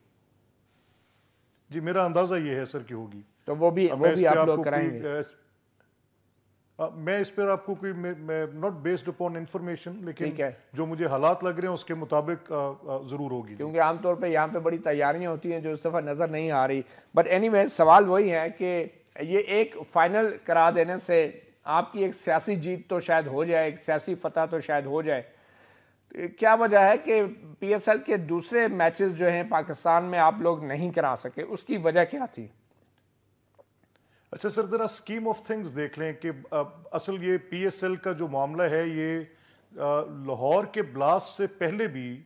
جی میرا اندازہ یہ ہے سر کہ ہوگی۔ تو وہ بھی وہ بھی آپ لوگ کرائیں گے۔ میں اس پر آپ کو کوئی ناٹ بیسڈ اپون انفارمیشن لیکن جو مجھے حالات لگ رہے ہیں اس کے مطابق ضرور ہوگی۔ کیونکہ عام طور پہ یہاں پہ بڑی تیاریاں ہوتی ہیں جو اس دفعہ نظر نہیں آ رہی۔ بٹ اینی ویز سوال وہی ہے کہ یہ ایک فائنل کرا دینے سے آپ کی ایک سیاسی جیت تو شاید ہو جائے ایک سیاسی فتح تو شاید ہو جائے۔ کیا وجہ ہے کہ پی ایس ایل کے دوسرے میچز جو ہیں پاکستان میں آپ لوگ نہیں کرا سکے؟ اس کی وجہ کیا تھی؟ اچھا سر، ذرا اسکیم آف تھنگز دیکھ لیں کہ اصل یہ پی ایس ایل کا جو معاملہ ہے، یہ لاہور کے بلاسٹ سے پہلے بھی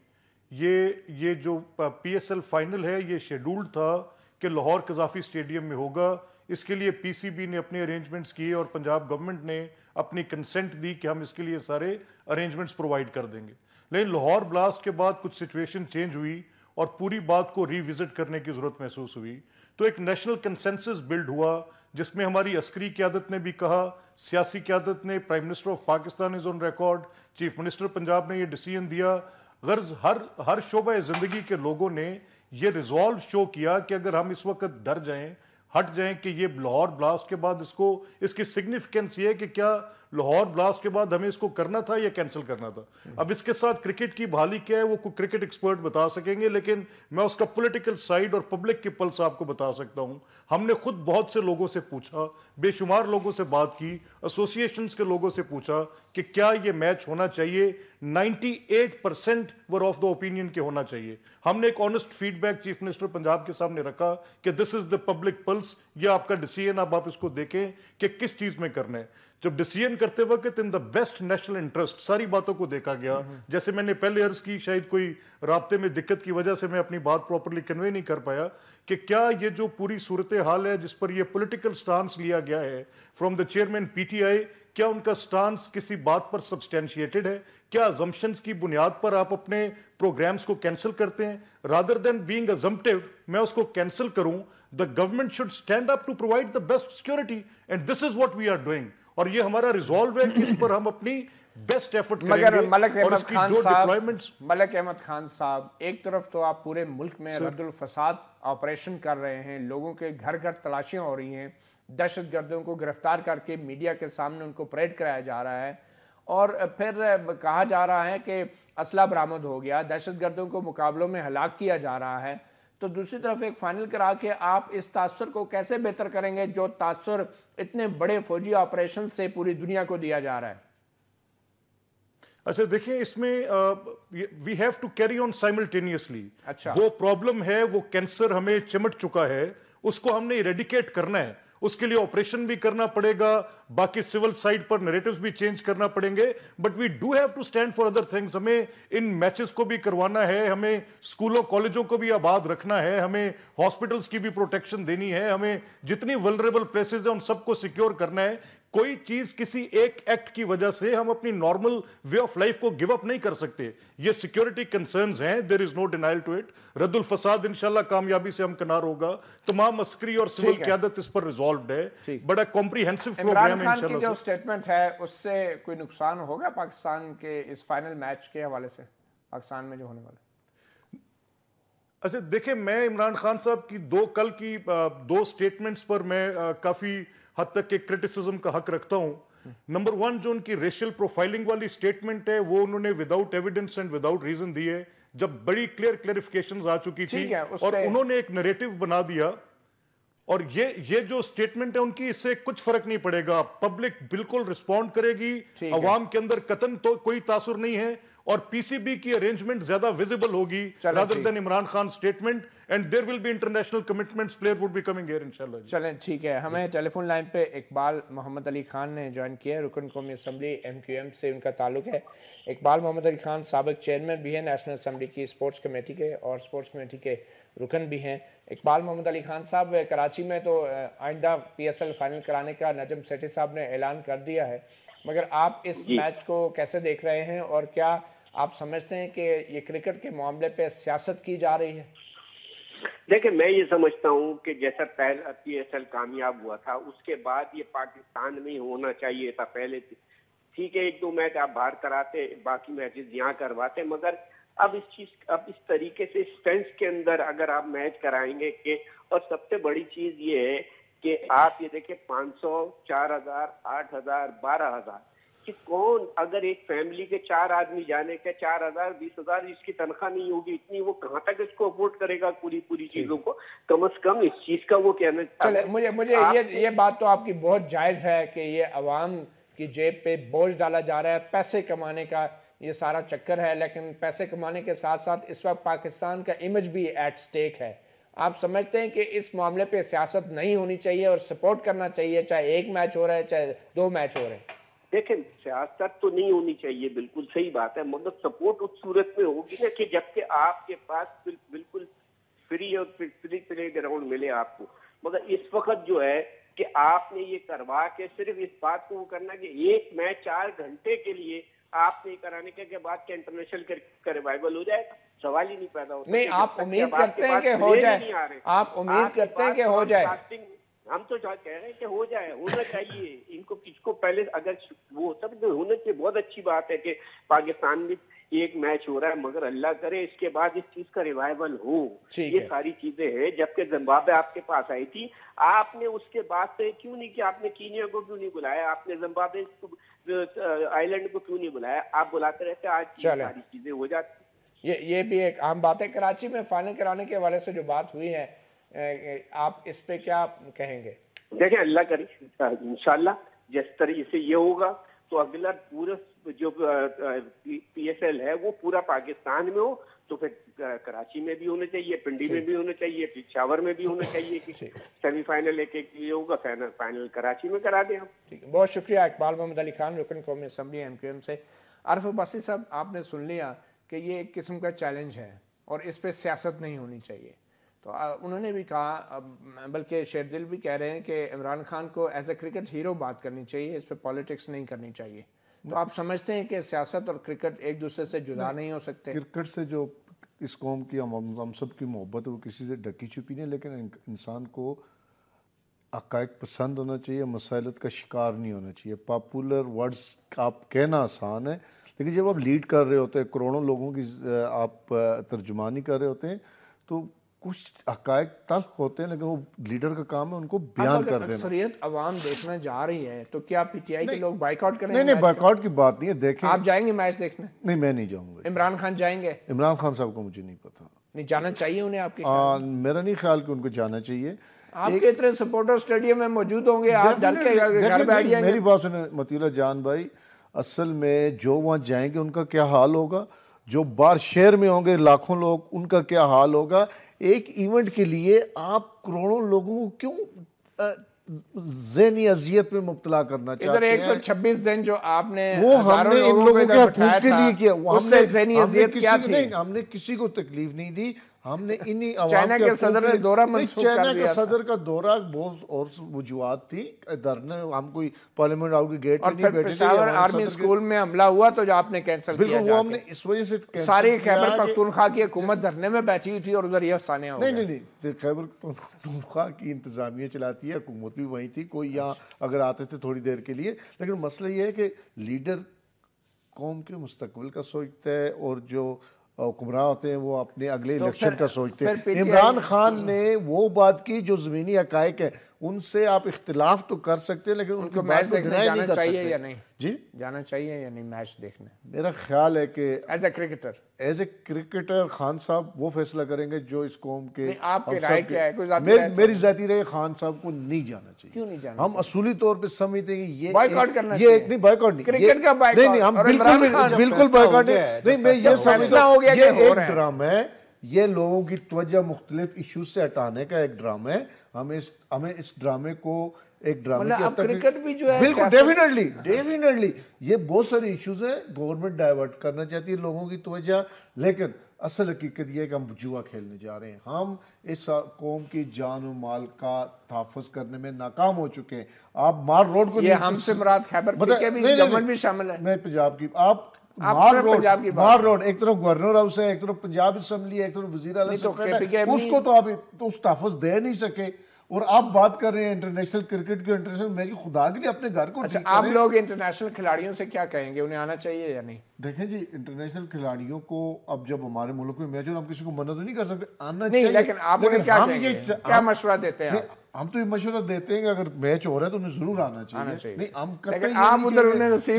یہ یہ جو پی ایس ایل فائنل ہے، یہ شیڈولڈ تھا کہ لاہور قذافی اسٹیڈیم میں ہوگا۔ اس کے لیے پی سی بی نے اپنے ارینجمنٹس کیے اور پنجاب گورنمنٹ نے اپنی کنسنٹ دی کہ ہم اس کے لیے سارے ارینجمنٹس پرووائڈ کر دیں گے۔ لیکن لاہور بلاسٹ کے بعد کچھ سچویشن چینج ہوئی اور پوری بات کو ری وزٹ کرنے کی ضرورت محسوس ہوئی۔ تو ایک نیشنل کنسنسس بلڈ ہوا، جس میں ہماری عسکری قیادت نے بھی کہا، سیاسی قیادت نے prime minister of Pakistan is on record chief minister Punjab نے یہ ڈیسیجن دیا۔ غرض ہر ہر شعبہ زندگی کے لوگوں نے یہ ریزالو شو کیا کہ اگر ہم اس وقت ڈر جائیں، ہٹ جائیں کہ یہ لاہور بلاسٹ کے بعد اس کو، اس کی سگنیفیکنس یہ ہے کہ کیا لاہور بلاسٹ کے بعد ہمیں اس کو کرنا تھا یا کینسل کرنا تھا؟ اب اس کے ساتھ کرکٹ کی بحالی کیا ہے وہ کوئی کرکٹ ایکسپرٹ بتا سکیں گے، لیکن میں اس کا پولیٹیکل سائیڈ اور پبلک کی پلس آپ کو بتا سکتا ہوں۔ ہم نے خود بہت سے لوگوں سے پوچھا، بے شمار لوگوں سے بات کی ایسوسیشنز کے لوگوں سے پوچھا کہ کیا یہ میچ ہونا چاہیے؟ Ninety eight percent were of the opinion کے ہونا چاہیے۔ ہم نے ایک honest feedback chief minister Punjab کے سامنے رکھا کہ دس از دا پبلک پلس یہ آپ کا ڈیسیجن اب آپ اس کو دیکھیں کہ کس چیز میں کرنا ہے۔ جب ڈیسیجن کرتے وقت in the best national interest ساری باتوں کو دیکھا گیا۔ جیسے میں نے پہلے عرض کی شاید کوئی رابطے میں دقت کی وجہ سے میں اپنی بات پراپرلی کنوے نہیں کر پایا کہ کیا یہ جو پوری صورتحال ہے جس پر یہ پولیٹیکل سٹانس لیا گیا ہے from the chairman P T I کیا ان کا سٹانس کسی بات پر سبسٹینشیٹڈ ہے؟ کیا ازمپشنز کی بنیاد پر آپ اپنے پروگرامز کو کینسل کرتے ہیں؟ رادر دین بینگ ازمپٹیو میں اس کو کینسل کروں۔ The government should stand up to provide the best security and this is what we are doing اور یہ ہمارا ریزولو ہے اس پر ہم اپنی بیسٹ ایفرٹ کریں گے ملک احمد خان صاحب ملک احمد خان صاحب ایک طرف تو آپ پورے ملک میں رد الفساد آپریشن کر رہے ہیں لوگوں کے گھر گھر تلاشیاں ہو رہی ہیں دہشت گردوں کو گرفتار کر کے میڈیا کے سامنے ان کو پریڈ کرایا جا رہا ہے۔ اور پھر کہا جا رہا ہے کہ اسلحہ برآمد ہو گیا دہشت گردوں کو مقابلوں میں ہلاک کیا جا رہا ہے۔ تو دوسری طرف ایک فائنل کرا کے آپ اس تاثر کو کیسے بہتر کریں گے؟ جو تاثر اتنے بڑے فوجی آپریشن سے پوری دنیا کو دیا جا رہا ہے۔ اچھا دیکھیں اس میں we have to carry on simultaneously وہ پرابلم ہے وہ کینسر ہمیں چمٹ چکا ہے اس کو ہم نے ریڈیکیٹ کرنا ہے۔ اس کے لیے آپریشن بھی کرنا پڑے گا، باقی سول سائٹ پر نریٹوز بھی چینج کرنا پڑیں گے. But we do have to stand for other things ہمیں ان میچز کو بھی کروانا ہے، ہمیں سکولوں کالجوں کو بھی آباد رکھنا ہے، ہمیں ہاسپٹلز کی بھی پروٹیکشن دینی ہے، ہمیں جتنی ولریبل پلیسز ہیں ان سب کو سیکیور کرنا ہے۔ کوئی چیز کسی ایک ایکٹ کی وجہ سے ہم اپنی نارمل وے آف لائف کو گیو اپ نہیں کر سکتے۔ یہ سیکیورٹی کنسرنز ہیں there is no denial to it رد الفساد انشاءاللہ کامیابی سے ہم کنار ہوگا۔ تمام عسکری اور سول قیادت اس پر ریزولوڈ ہے۔ بڑا کمپریہنسو پروگرام ہے انشاءاللہ کی جو سٹیٹمنٹ ہے اس سے کوئی نقصان ہوگا پاکستان کے اس فائنل میچ کے حوالے سے؟ پاکستان میں جو ہونے والا اچھا دیکھیں میں عمران خان صاحب کی دو کل کی دو سٹیٹمنٹس پر میں کافی حد تک ایک کرٹیسزم کا حق رکھتا ہوں۔ نمبر ون جو ان کی ریشل پروفائلنگ والی سٹیٹمنٹ ہے وہ انہوں نے without evidence and without reason دی ہے۔ جب بڑی کلیئر کلیریفکیشنز آ چکی تھی اور انہوں نے ایک نریٹو بنا دیا اور یہ یہ جو سٹیٹمنٹ ہے ان کی اس سے کچھ فرق نہیں پڑے گا۔ پبلک بالکل رسپونڈ کرے گی۔ عوام کے اندر قطن تو کوئی تاثر نہیں ہے۔ اور پی سی بی کی ارینجمنٹ زیادہ ویزیبل ہوگی rather than Imran Khan statement and there will be international commitments player would be coming here انشاءاللہ چلیں ٹھیک ہے۔ ہمیں ٹیلی فون لائن پہ اقبال محمد علی خان نے جوائن کیا ہے۔ رکن قومی اسمبلی ایم کیو ایم سے ان کا تعلق ہے۔ اقبال محمد علی خان سابق چیئرمین بھی ہیں نیشنل اسمبلی کی سپورٹس کمیٹی کے اور سپورٹس کمیٹی کے رکن بھی ہیں۔ اقبال محمد علی خان صاحب کراچی میں تو آئندہ پی ایس ایل فائنل کرانے کا نجم سیٹی صاحب نے اعلان کر دیا ہے۔ مگر آپ اس میچ کو کیسے دیکھ رہے ہیں اور کیا آپ سمجھتے ہیں کہ یہ کرکٹ کے معاملے پہ سیاست کی جا رہی ہے؟ دیکھیں، میں یہ سمجھتا ہوں کہ جیسا پہلا پی ایس ایل کامیاب ہوا تھا، اس کے بعد یہ پاکستان میں ہونا چاہیے تھا پہلے ٹھیک ہے، ایک دو میچ آپ باہر کراتے، باقی میچز یہاں کرواتے، مگر اب اس چیز، اب اس طریقے سے فینس کے اندر اگر آپ میچ کرائیں گے کہ، اور سب سے بڑی چیز یہ ہے کہ آپ یہ دیکھیں، پانچ سو، چار ہزار، آٹھ ہزار، بارہ ہزار۔ کہ کون اگر ایک فیملی کے چار آدمی جانے کے چار ہزار بیس ہزار اس کی تنخواہ نہیں ہوگی اتنی وہ کہاں تک اس کو افورڈ کرے گا پوری پوری چیزوں کو؟ کم از کم اس چیز کا وہ کہنا چلے مجھے مجھے یہ یہ بات تو آپ کی بہت جائز ہے کہ یہ عوام کی جیب پہ بوجھ ڈالا جا رہا ہے پیسے کمانے کا یہ سارا چکر ہے لیکن پیسے کمانے کے ساتھ ساتھ اس وقت پاکستان کا امیج بھی ایٹ سٹیک ہے۔ آپ سمجھتے ہیں کہ اس معاملے پہ سیاست نہیں ہونی چاہیے اور سپورٹ کرنا چاہیے چاہے ایک میچ ہو رہا ہے چاہے دو میچ ہو رہے ہیں۔ دیکھیں سیاست تو نہیں ہونی چاہیے بالکل صحیح بات ہے مگر سپورٹ اس صورت میں ہوگی نا کہ جبکہ آپ کے پاس بالکل فری اور فری پلے گراؤنڈ ملے آپ کو۔ مگر اس وقت جو ہے کہ آپ نے یہ کروا کے صرف اس بات کو کرنا کہ ایک میچ چار گھنٹے کے لیے آپ نے کرانے کے بعد کیا انٹرنیشنل کا ریوائول ہو جائے سوال ہی نہیں پیدا ہوتا نہیں آپ امید کرتے ہیں کہ ہو جائے آپ امید کرتے ہیں کہ ہو جائے۔ ہم تو کہہ رہے ہیں کہ ہو جائے ہونا چاہیے۔ ان کو کس کو پہلے اگر وہ سب ہونا چاہیے بہت اچھی بات ہے کہ پاکستان میں ایک میچ ہو رہا ہے مگر اللہ کرے اس کے بعد اس چیز کا ریوائول ہو۔ یہ ساری چیزیں ہیں۔ جبکہ زمبابے آپ کے پاس آئی تھی آپ نے اس کے بعد سے کیوں نہیں کیا؟ آپ نے کینیا کو کیوں نہیں بلایا؟ آپ نے زمبابے آئی لینڈ کو کیوں نہیں بلایا؟ آپ بلاتے رہتے آج ساری چیزیں ہو جاتی۔ یہ یہ بھی ایک عام بات ہے۔ کراچی میں فائنل کرانے کے حوالے سے جو بات ہوئی ہے آپ اس پہ کیا کہیں گے؟ دیکھیں اللہ کرے انشاءاللہ جس طریقے سے یہ ہوگا تو اگلا پورا جو پی ایس ایل ہے وہ پورا پاکستان میں ہو تو پھر کراچی میں بھی ہونا چاہیے پنڈی میں بھی ہونا چاہیے پشاور میں بھی ہونا چاہیے کہ سیمی فائنل ایک ایک یہ ہوگا فائنل کراچی میں کرا دیں ہم۔ بہت شکریہ اقبال محمد علی خان رکن قومی اسمبلی ایم کیو ایم سے۔ عارف عباسی صاحب آپ نے سن لیا کہ یہ ایک قسم کا چیلنج ہے اور اس پہ سیاست نہیں ہونی چاہیے۔ تو انہوں نے بھی کہا بلکہ شیر دل بھی کہہ رہے ہیں کہ عمران خان کو ایز اے کرکٹ ہیرو بات کرنی چاہیے اس پہ پالیٹکس نہیں کرنی چاہیے۔ تو آپ سمجھتے ہیں کہ سیاست اور کرکٹ ایک دوسرے سے جدا نہیں ہو سکتے۔ کرکٹ سے جو اس قوم کی ہم سب کی محبت ہے وہ کسی سے ڈکی چھپی نہیں لیکن انسان کو عقائق پسند ہونا چاہیے مسائلت کا شکار نہیں ہونا چاہیے۔ پاپولر ورڈز آپ کہنا آسان ہے لیکن جب آپ لیڈ کر رہے ہوتے ہیں کروڑوں لوگوں کی آپ ترجمانی کر رہے ہوتے ہیں تو کچھ حقائق تلخ ہوتے ہیں لیکن وہ لیڈر کا کام ہے ان کو بیان کر دینا۔ اکثریت عوام دیکھنا جا رہی ہے تو کیا پی ٹی آئی کے لوگ بائک آؤٹ کریں نہیں نہیں بائک آؤٹ کی بات نہیں ہے دیکھیں۔ آپ جائیں گے میچ دیکھنے؟ نہیں میں نہیں جاؤں گا۔ عمران خان جائیں گے؟ عمران خان صاحب کو مجھے نہیں پتا۔ نہیں جانا چاہیے انہیں آپ کے میرا نہیں خیال کہ ان کو جانا چاہیے۔ آپ کے اتنے سپورٹر سٹیڈیم میں موجود ہوں گے آپ ڈر کے گھر بیٹھ جائیں گے۔ میری بات سنیں مطیلہ جان بھائی اصل میں جو وہاں جائیں گے ان کا کیا حال ہوگا؟ جو بار شہر میں ہوں گے لاکھوں لوگ ان کا کیا حال ہوگا؟ ایک ایونٹ کے لیے آپ کروڑوں لوگوں کو کیوں ذہنی عذیت میں مبتلا کرنا چاہتے ہیں؟ ادھر ایک سو چھبیس دن جو آپ نے وہ ہم نے ان لوگوں کے حقوق کے لیے کیا اس سے ذہنی عذیت کیا تھی؟ ہم نے کسی کو تکلیف نہیں دی۔ ہم نے انہی چائنا کے صدر نے دورہ منسوخ کر چائنا کے صدر کا دورہ بہت اور وجوہات تھی۔ دھرنے ہم کوئی پارلیمنٹ آؤٹ کی گیٹ میں نہیں بیٹھے اور پھر پشاور آرمی سکول میں حملہ ہوا تو جو آپ نے کینسل کیا بالکل وہ ہم نے اس وجہ سے ساری خیبر پختونخوا کی حکومت دھرنے میں بیٹھی ہوئی تھی اور ادھر یہ افسانے ہو نہیں نہیں نہیں خیبر پختونخوا کی انتظامیہ چلاتی ہے حکومت بھی وہیں تھی کوئی یہاں اگر آتے تھے تھوڑی دیر کے لیے۔ لیکن مسئلہ یہ ہے کہ لیڈر قوم کے مستقبل کا سوچتا ہے اور جو حکمراں ہوتے ہیں وہ اپنے اگلے الیکشن کا سوچتے ہیں۔ عمران خان نے وہ بات کی جو زمینی حقائق ہے ان سے آپ اختلاف تو کر سکتے ہیں لیکن ان کو میچ دیکھنے جانا چاہیے یا نہیں؟ جی؟ جانا چاہیے یا نہیں میچ دیکھنے میرا خیال ہے کہ as a cricketer as a cricketer Khan صاحب وہ فیصلہ کریں گے جو اس قوم کے آپ کی رائے کیا ہے؟ کوئی ذاتی رائے میری ذاتی رائے خان صاحب کو نہیں جانا چاہیے۔ کیوں نہیں جانا ہم اصولی طور پہ سمجھتے ہیں کہ یہ بائک آؤٹ کرنا یہ ایک نہیں بائک آؤٹ نہیں کرکٹ کا بائک نہیں نہیں ہم بالکل بالکل آؤٹ نہیں۔ میں یہ سمجھتا ہوں یہ ایک ڈرامہ ہے۔ یہ لوگوں کی توجہ مختلف ایشوز سے ہٹانے کا ایک ڈرامہ ہے۔ ہمیں اس ہمیں اس ڈرامے کو ایک ڈرامے کی کرکٹ بھی جو ہے بالکل ڈیفینیٹلی ڈیفینیٹلی یہ بہت ساری ایشوز ہیں گورنمنٹ ڈائیورٹ کرنا چاہتی ہے لوگوں کی توجہ لیکن اصل حقیقت یہ ہے کہ ہم جوا کھیلنے جا رہے ہیں۔ ہم اس قوم کی جان و مال کا تحفظ کرنے میں ناکام ہو چکے ہیں۔ آپ مار روڈ کو یہ ہم سے مراد خیبر کے بھی گورنمنٹ بھی شامل ہے۔ میں پنجاب کی آپ مار روڈ ایک طرف گورنر ہاؤس ہے ایک طرف پنجاب اسمبلی ہے ایک طرف وزیر اعلیٰ اس کو تو آپ اس تحفظ دے نہیں سکے۔ اور آپ بات کر رہے ہیں انٹرنیشنل کرکٹ کے انٹرنیشنل میں کہ خدا کے لیے اپنے گھر کو اچھا آپ لوگ انٹرنیشنل کھلاڑیوں سے کیا کہیں گے؟ انہیں آنا چاہیے یا نہیں؟ دیکھیں جی انٹرنیشنل کھلاڑیوں کو اب جب ہمارے ملک میں میچ ہو ہم کسی کو منع تو نہیں کر سکتے آنا نہیں چاہیے۔ لیکن آپ انہیں کیا کہیں یہ گے کیا مشورہ دیتے ہیں ہم تو یہ مشورہ دیتے ہیں کہ اگر میچ ہو رہا ہے تو انہیں ضرور آنا چاہیے۔ نہیں ہم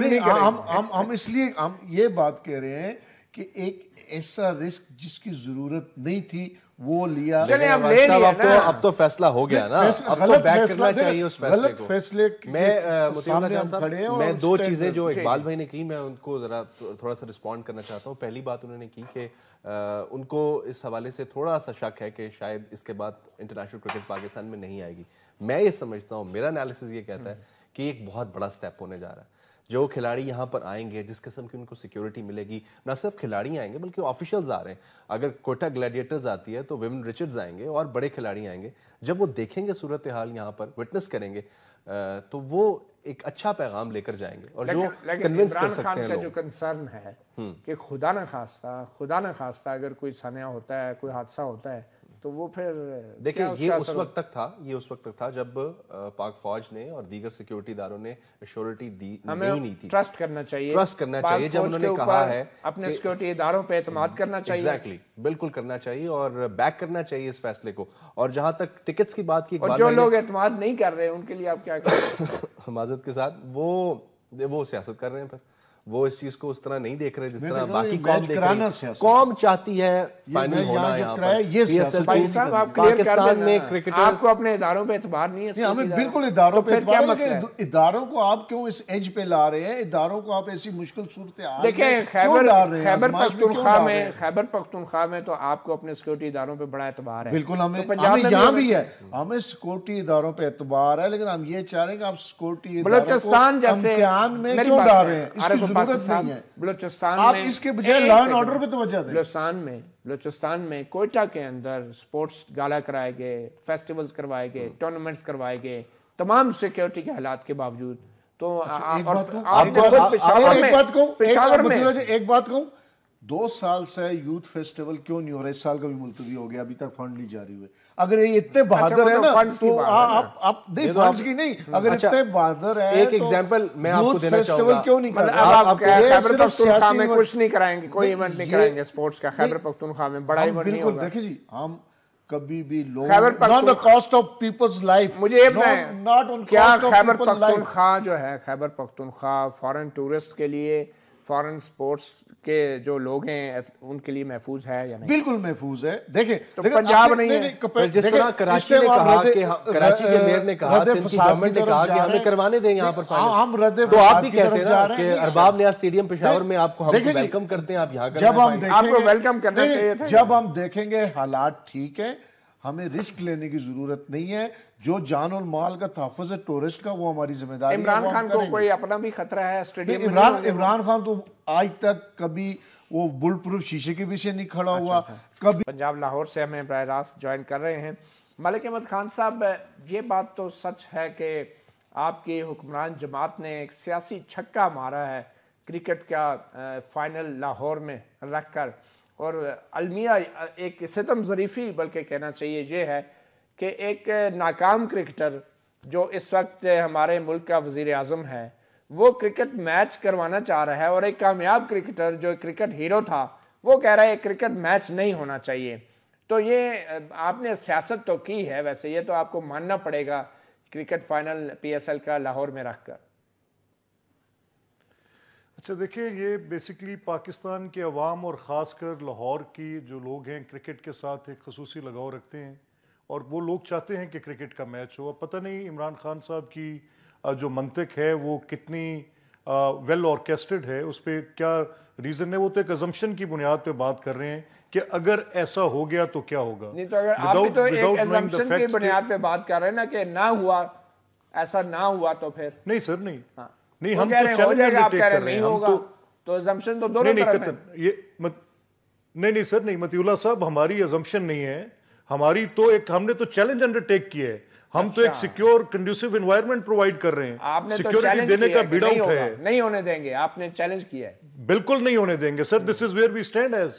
گے۔ ہم ہم اس لیے ہم یہ بات کہہ رہے ہیں کہ ایک ایسا رسک جس کی ضرورت نہیں تھی وہ لیا۔ چلیں لے لیا نا۔ اب تو فیصلہ ہو گیا نا۔ اب تو بیک کرنا چاہیے اس فیصلے کو۔ فیصلے کے میں سامنے ہم کھڑے ہیں میں دو چیزیں جو جی۔ اقبال بھائی نے کی میں ان کو ذرا تھوڑا سا رسپونڈ کرنا چاہتا ہوں۔ پہلی بات انہوں نے کی کہ ان کو اس حوالے سے تھوڑا سا شک ہے کہ شاید اس کے بعد انٹرنیشنل کرکٹ پاکستان میں نہیں آئے گی۔ میں یہ سمجھتا ہوں میرا انالیسز یہ کہتا ہے کہ ایک بہت بڑا سٹیپ ہونے جا رہا ہے۔ جو کھلاڑی یہاں پر آئیں گے جس قسم کی ان کو سیکیورٹی ملے گی نہ صرف کھلاڑی آئیں گے بلکہ آفیشلز آ رہے ہیں۔ اگر کوئٹہ گلیڈیٹرز آتی ہے تو ویمن ریچرڈز آئیں گے اور بڑے کھلاڑی آئیں گے۔ جب وہ دیکھیں گے صورتحال یہاں پر وٹنس کریں گے تو وہ ایک اچھا پیغام لے کر جائیں گے اور جو لیکن لیکن کنونس کر سکتے خان ہیں کا جو کنسرن ہے کہ خدا نہ خواستہ خدا نہ خواستہ اگر کوئی سانحہ ہوتا ہے کوئی حادثہ ہوتا ہے تو وہ پھر دیکھیں یہ اس وقت تک تھا یہ اس وقت تک تھا جب پاک فوج نے اور دیگر سیکیورٹی داروں نے شورٹی دی نہیں نہیں تھی۔ ٹرسٹ کرنا چاہیے۔ ٹرسٹ کرنا چاہیے جب انہوں نے کہا ہے اپنے سیکیورٹی اداروں پہ اعتماد کرنا چاہیے۔ ایگزیکٹلی بالکل کرنا چاہیے اور بیک کرنا چاہیے اس فیصلے کو۔ اور جہاں تک ٹکٹس کی بات کی اور جو لوگ اعتماد نہیں کر رہے ان کے لیے آپ کیا کہیں؟ معذرت کے ساتھ وہ وہ سیاست کر رہے ہیں پھر۔ وہ اس چیز کو اس طرح نہیں دیکھ رہے جس طرح باقی قوم دیکھ رہی قوم چاہتی ہے فائنل ہونا یہاں پر۔ یہ پاکستان میں کرکٹرز آپ کو اپنے اداروں پہ اعتبار نہیں ہے ہمیں بالکل اداروں پہ۔ کیا اعتبار ہے؟ اداروں کو آپ کیوں اس ایج پہ لا رہے ہیں؟ اداروں کو آپ ایسی مشکل صورتحال دیکھیں خیبر آزمائش میں پختونخوا؟ خیبر پختونخوا میں تو آپ کو اپنے سیکیورٹی اداروں پہ بڑا اعتبار ہے۔ بالکل ہمیں یہاں بھی ہے۔ ہمیں سیکورٹی اداروں پہ اعتبار ہے لیکن ہم یہ چاہ رہے ہیں کہ آپ سیکورٹی اداروں کو جیسے امتحان میں میری کیوں بات ڈال سنیں، رہے ہیں؟ اس عارف کی عباسی ضرورت صاحب، نہیں ہے۔ بلوچستان آپ میں اس کے بجائے لا اینڈ۔ آرڈر پہ توجہ دیں۔ بلوچستان میں بلوچستان میں کوئٹہ کے اندر سپورٹس گالا کرائے گئے فیسٹیولز کروائے گئے ٹورنامنٹس کروائے گئے تمام سیکیورٹی کے حالات کے باوجود۔ تو ایک بات کہوں ایک بات کہوں۔ مطلب ہے، دو سال سے یوتھ فیسٹیول کیوں نہیں ہو رہا اس سال کا بھی ملتوی ہو گیا ابھی تک فنڈ نہیں جاری ہوئے اگر یہ اتنے بہادر وہ ہیں تو نا تو ہے۔ آپ آپ نہیں تو فنڈز کی نہیں اگر اچھا، اتنے بہادر ہیں ایک example میں آپ کو دینا چاہوں گا۔ کیوں نہیں کر مطلب رہے آپ- یہ خیبر صرف پختونخوا سیاسی میں کچھ نہیں کرائیں گے کوئی ایونٹ نہیں کرائیں گے سپورٹس کا خیبر نہیں، پختونخوا میں بڑا ایونٹ نہیں بالکل ہوگا دیکھیں جی ہم کبھی بھی لوگ people's life مجھے یہ بتائیں کیا خیبر people's life. پختونخوا جو ہے خیبر پختونخوا فارن ٹورسٹ کے لیے فارن سپورٹس کے جو لوگ ہیں ان کے لیے محفوظ ہے یا نہیں بالکل محفوظ ہے دیکھیں تو پنجاب نہیں ہے۔ جس طرح کراچی ٹائم نے کہا کہ کراچی کے میئر نے کہا سندھ کی گورنمنٹ نے کہا کہ ہمیں ہیں۔ کروانے دیں یہاں پر ہاں، فائنل تو آپ بھی کہتے ہیں نا کہ ہیں۔ ارباب نیا اسٹیڈیم پشاور میں آپ کو ہم جی، ویلکم کرتے ہیں آپ یہاں کرنا ہے آپ کو welcome کرنا چاہیے تھا جب ہم دیکھیں گے حالات ٹھیک ہے ہمیں رسک لینے کی ضرورت نہیں ہے جو جان اور مال کا تحفظ ہے ٹورسٹ کا وہ ہماری ذمہ داری عمران خان کو۔ کوئی اپنا بھی خطرہ ہے اسٹیڈیم عمران خان تو آج تک کبھی وہ بل پروف شیشے کے پیچھے نہیں کھڑا ہوا۔ اچھا، کبھی پنجاب لاہور سے ہمیں براہ راست جوائن کر رہے ہیں۔ ملک احمد خان صاحب یہ بات تو سچ ہے کہ آپ کی حکمران جماعت نے ایک سیاسی چھکا مارا ہے کرکٹ کا فائنل لاہور میں رکھ کر۔ اور المیہ ایک ستم ظریفی بلکہ کہنا چاہیے یہ ہے کہ ایک ناکام کرکٹر جو اس وقت ہمارے ملک کا وزیر اعظم ہے، وہ کرکٹ میچ کروانا چاہ رہا ہے اور ایک کامیاب کرکٹر جو کرکٹ ہیرو تھا، وہ کہہ رہا ہے کرکٹ میچ نہیں ہونا چاہیے۔ تو یہ آپ نے سیاست تو کی ہے ویسے، یہ تو آپ کو ماننا پڑے گا cricket final P S L کا لاہور میں رکھ کر۔ اچھا دیکھیں یہ بیسکلی پاکستان کے عوام اور خاص کر لاہور کی جو لوگ ہیں، کرکٹ کے ساتھ ایک خصوصی لگاؤ رکھتے ہیں۔ اور وہ لوگ چاہتے ہیں کہ کرکٹ کا میچ ہو۔ اب پتہ نہیں عمران خان صاحب کی جو منطق ہے وہ کتنی ویل آرکیسٹرڈ ہے۔ اس پہ کیا ریزن ہے؟ وہ تو ایک ازمپشن کی بنیاد پہ بات کر رہے ہیں کہ اگر ایسا ہو گیا تو کیا ہوگا۔ نہیں تو اگر آپ بھی تو ایک ایزمپشن کی بنیاد پہ بات کر رہے ہیں نا کہ نہ ہوا ایسا نہ ہوا تو پھر۔ نہیں سر نہیں۔ نہیں وہ ہم تو چیلنج انڈرٹیک کر رہے نہیں ہیں۔ ہم تو تو ایزمپشن تو نہیں دونوں نہیں طرف ہیں نہیں نہیں سر نہیں متی اللہ صاحب ہماری ازمپشن نہیں ہے۔ ہماری تو ایک ہم نے تو چیلنج انڈرٹیک کیا ہے۔ ہم تو ایک سیکیور کنڈیوسیو انوائرمنٹ پرووائڈ کر رہے آپ ہیں نے تو سیکیورٹی چیلنج دینے کا ہے۔ کہ بیڑا نہیں ہے۔ ہونے دیں گے۔ آپ نے چیلنج کیا ہے۔ بالکل نہیں ہونے دیں گے۔ Sir this is where we stand as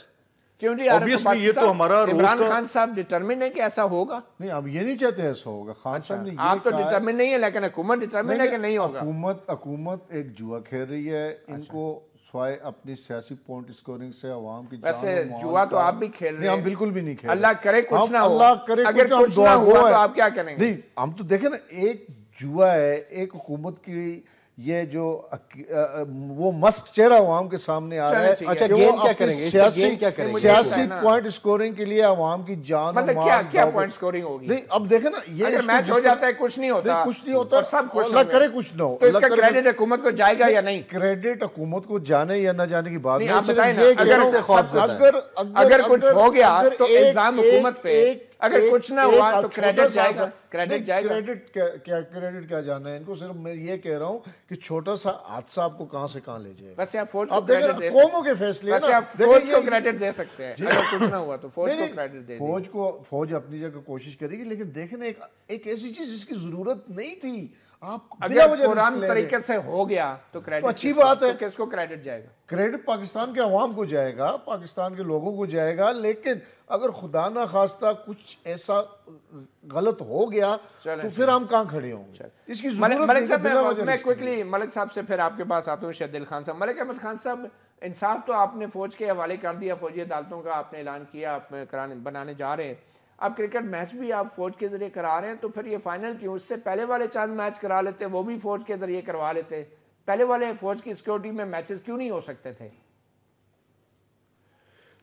کیوں جی؟ عباسی یہ تو صاحب، ہمارا عمران خان صاحب ڈٹرمن ہے کہ ایسا ہوگا؟ نہیں اب یہ نہیں چاہتے ایسا ہوگا۔ خان صاحب نے یہ آپ تو کہا ڈٹرمن نہیں ہے لیکن حکومت ڈٹرمن ہے کہ نہیں ہوگا۔ حکومت حکومت ایک جوا کھیل رہی ہے۔ ان کو سوائے اپنی سیاسی پوائنٹ سکورنگ سے عوام کی جان ویسے جوا تو آپ بھی کھیل رہے نہیں ہم ہیں۔ بالکل بھی نہیں کھیل اللہ کرے کچھ نہ ہو۔ اللہ کرے اگر کچھ نہ ہوا تو۔ آپ کیا کریں گے؟ ہم تو دیکھیں نا ایک جوا ہے ایک حکومت کی یہ جو وہ مسک چہرہ عوام کے سامنے آ رہا ہے۔ اچھا گین کیا کریں گے؟ سیاسی گین کیا کریں گے؟ سیاسی مجھے پوائنٹ سکورنگ کے لیے عوام کی جان مطلب کیا کیا پوائنٹ سکورنگ ہوگی؟ نہیں اب دیکھیں نا یہ اگر میچ ہو جاتا ہے کچھ نہیں ہوتا۔ کچھ نہیں ہوتا۔ سب خوش اللہ۔ کرے کچھ نہ ہو تو اس کا کریڈٹ حکومت کو جائے گا یا نہیں کریڈٹ حکومت کو جانے یا نہ جانے کی بات نہیں، آپ بتائیں نا، اگر کچھ ہو گیا تو الزام حکومت پہ ایک- اگر کچھ نہ ہوا تو کریڈٹ جائے گا کریڈٹ جائے گا۔ کریڈٹ کیا کریڈٹ کیا جانا ہے؟ ان کو صرف میں یہ کہہ رہا ہوں کہ چھوٹا سا حادثہ آپ کو کہاں سے کہاں لے جائے ویسے آپ فوج کو کریڈٹ دے نا، قوموں کے فیصلے ہیں ویسے نا، آپ فوج کو کریڈٹ دے سکتے ہیں۔ اگر کچھ نہ ہوا تو فوج کو کریڈٹ دے فوج کو فوج اپنی جگہ کوشش کرے گی لیکن دیکھیں ایک ایک ایسی چیز جس کی ضرورت نہیں تھی۔ اگر قرآن۔ طریقے سے ہو گیا تو کریڈٹ اچھی بات ہے۔ کس کو کریڈٹ جائے گا؟ کریڈٹ پاکستان کے عوام کو جائے گا پاکستان کے لوگوں کو جائے گا لیکن اگر خدا نہ خواستہ کچھ ایسا غلط ہو گیا تو پھر ہم کہاں کھڑے ہوں گے؟ اس کی ملک صاحب میں- کوئکلی ملک صاحب سے پھر آپ کے پاس آتا ہوں شہد دل خان صاحب۔ ملک احمد خان صاحب انصاف تو آپ نے فوج کے حوالے کر دیا فوجی عدالتوں کا آپ نے اعلان کیا آپ کرانے بنانے جا رہے ہیں۔ اب کرکٹ میچ بھی آپ فوج کے ذریعے کرا رہے ہیں، تو پھر یہ فائنل کیوں؟ اس سے پہلے والے چاند میچ کرا لیتے، وہ بھی فوج کے ذریعے کروا لیتے۔ پہلے والے فوج کی سیکورٹی میں میچز کیوں نہیں ہو سکتے تھے؟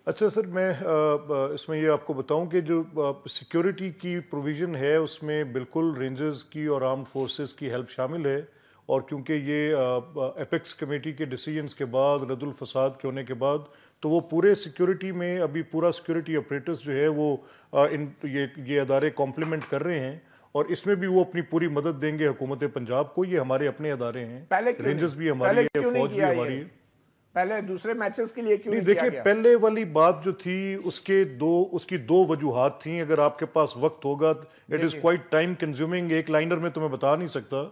اچھا سر، میں اس میں یہ آپ کو بتاؤں کہ جو سیکیورٹی کی پروویژن ہے، اس میں بالکل رینجرز کی اور آرمڈ فورسز کی ہیلپ شامل ہے۔ اور کیونکہ یہ اپیکس کمیٹی کے ڈیسیجنز کے بعد رد الفساد کے ہونے کے بعد تو وہ پورے سیکیورٹی میں ابھی پورا سیکیورٹی اپریٹس جو ہے وہ ان یہ یہ ادارے کمپلیمنٹ کر رہے ہیں اور اس میں بھی وہ اپنی پوری مدد دیں گے حکومت پنجاب کو۔ یہ ہمارے اپنے ادارے ہیں۔ نہیں؟ بھی ہماری ہے فوج بھی؟ ہماری ہے۔ پہلے دوسرے میچز کے لیے کیوں نہیں دیکھیں پہلے والی بات جو تھی اس کے دو اس کی دو وجوہات تھیں۔ اگر آپ کے پاس وقت ہوگا it is quite time consuming ایک لائنر میں تمہیں بتا نہیں سکتا۔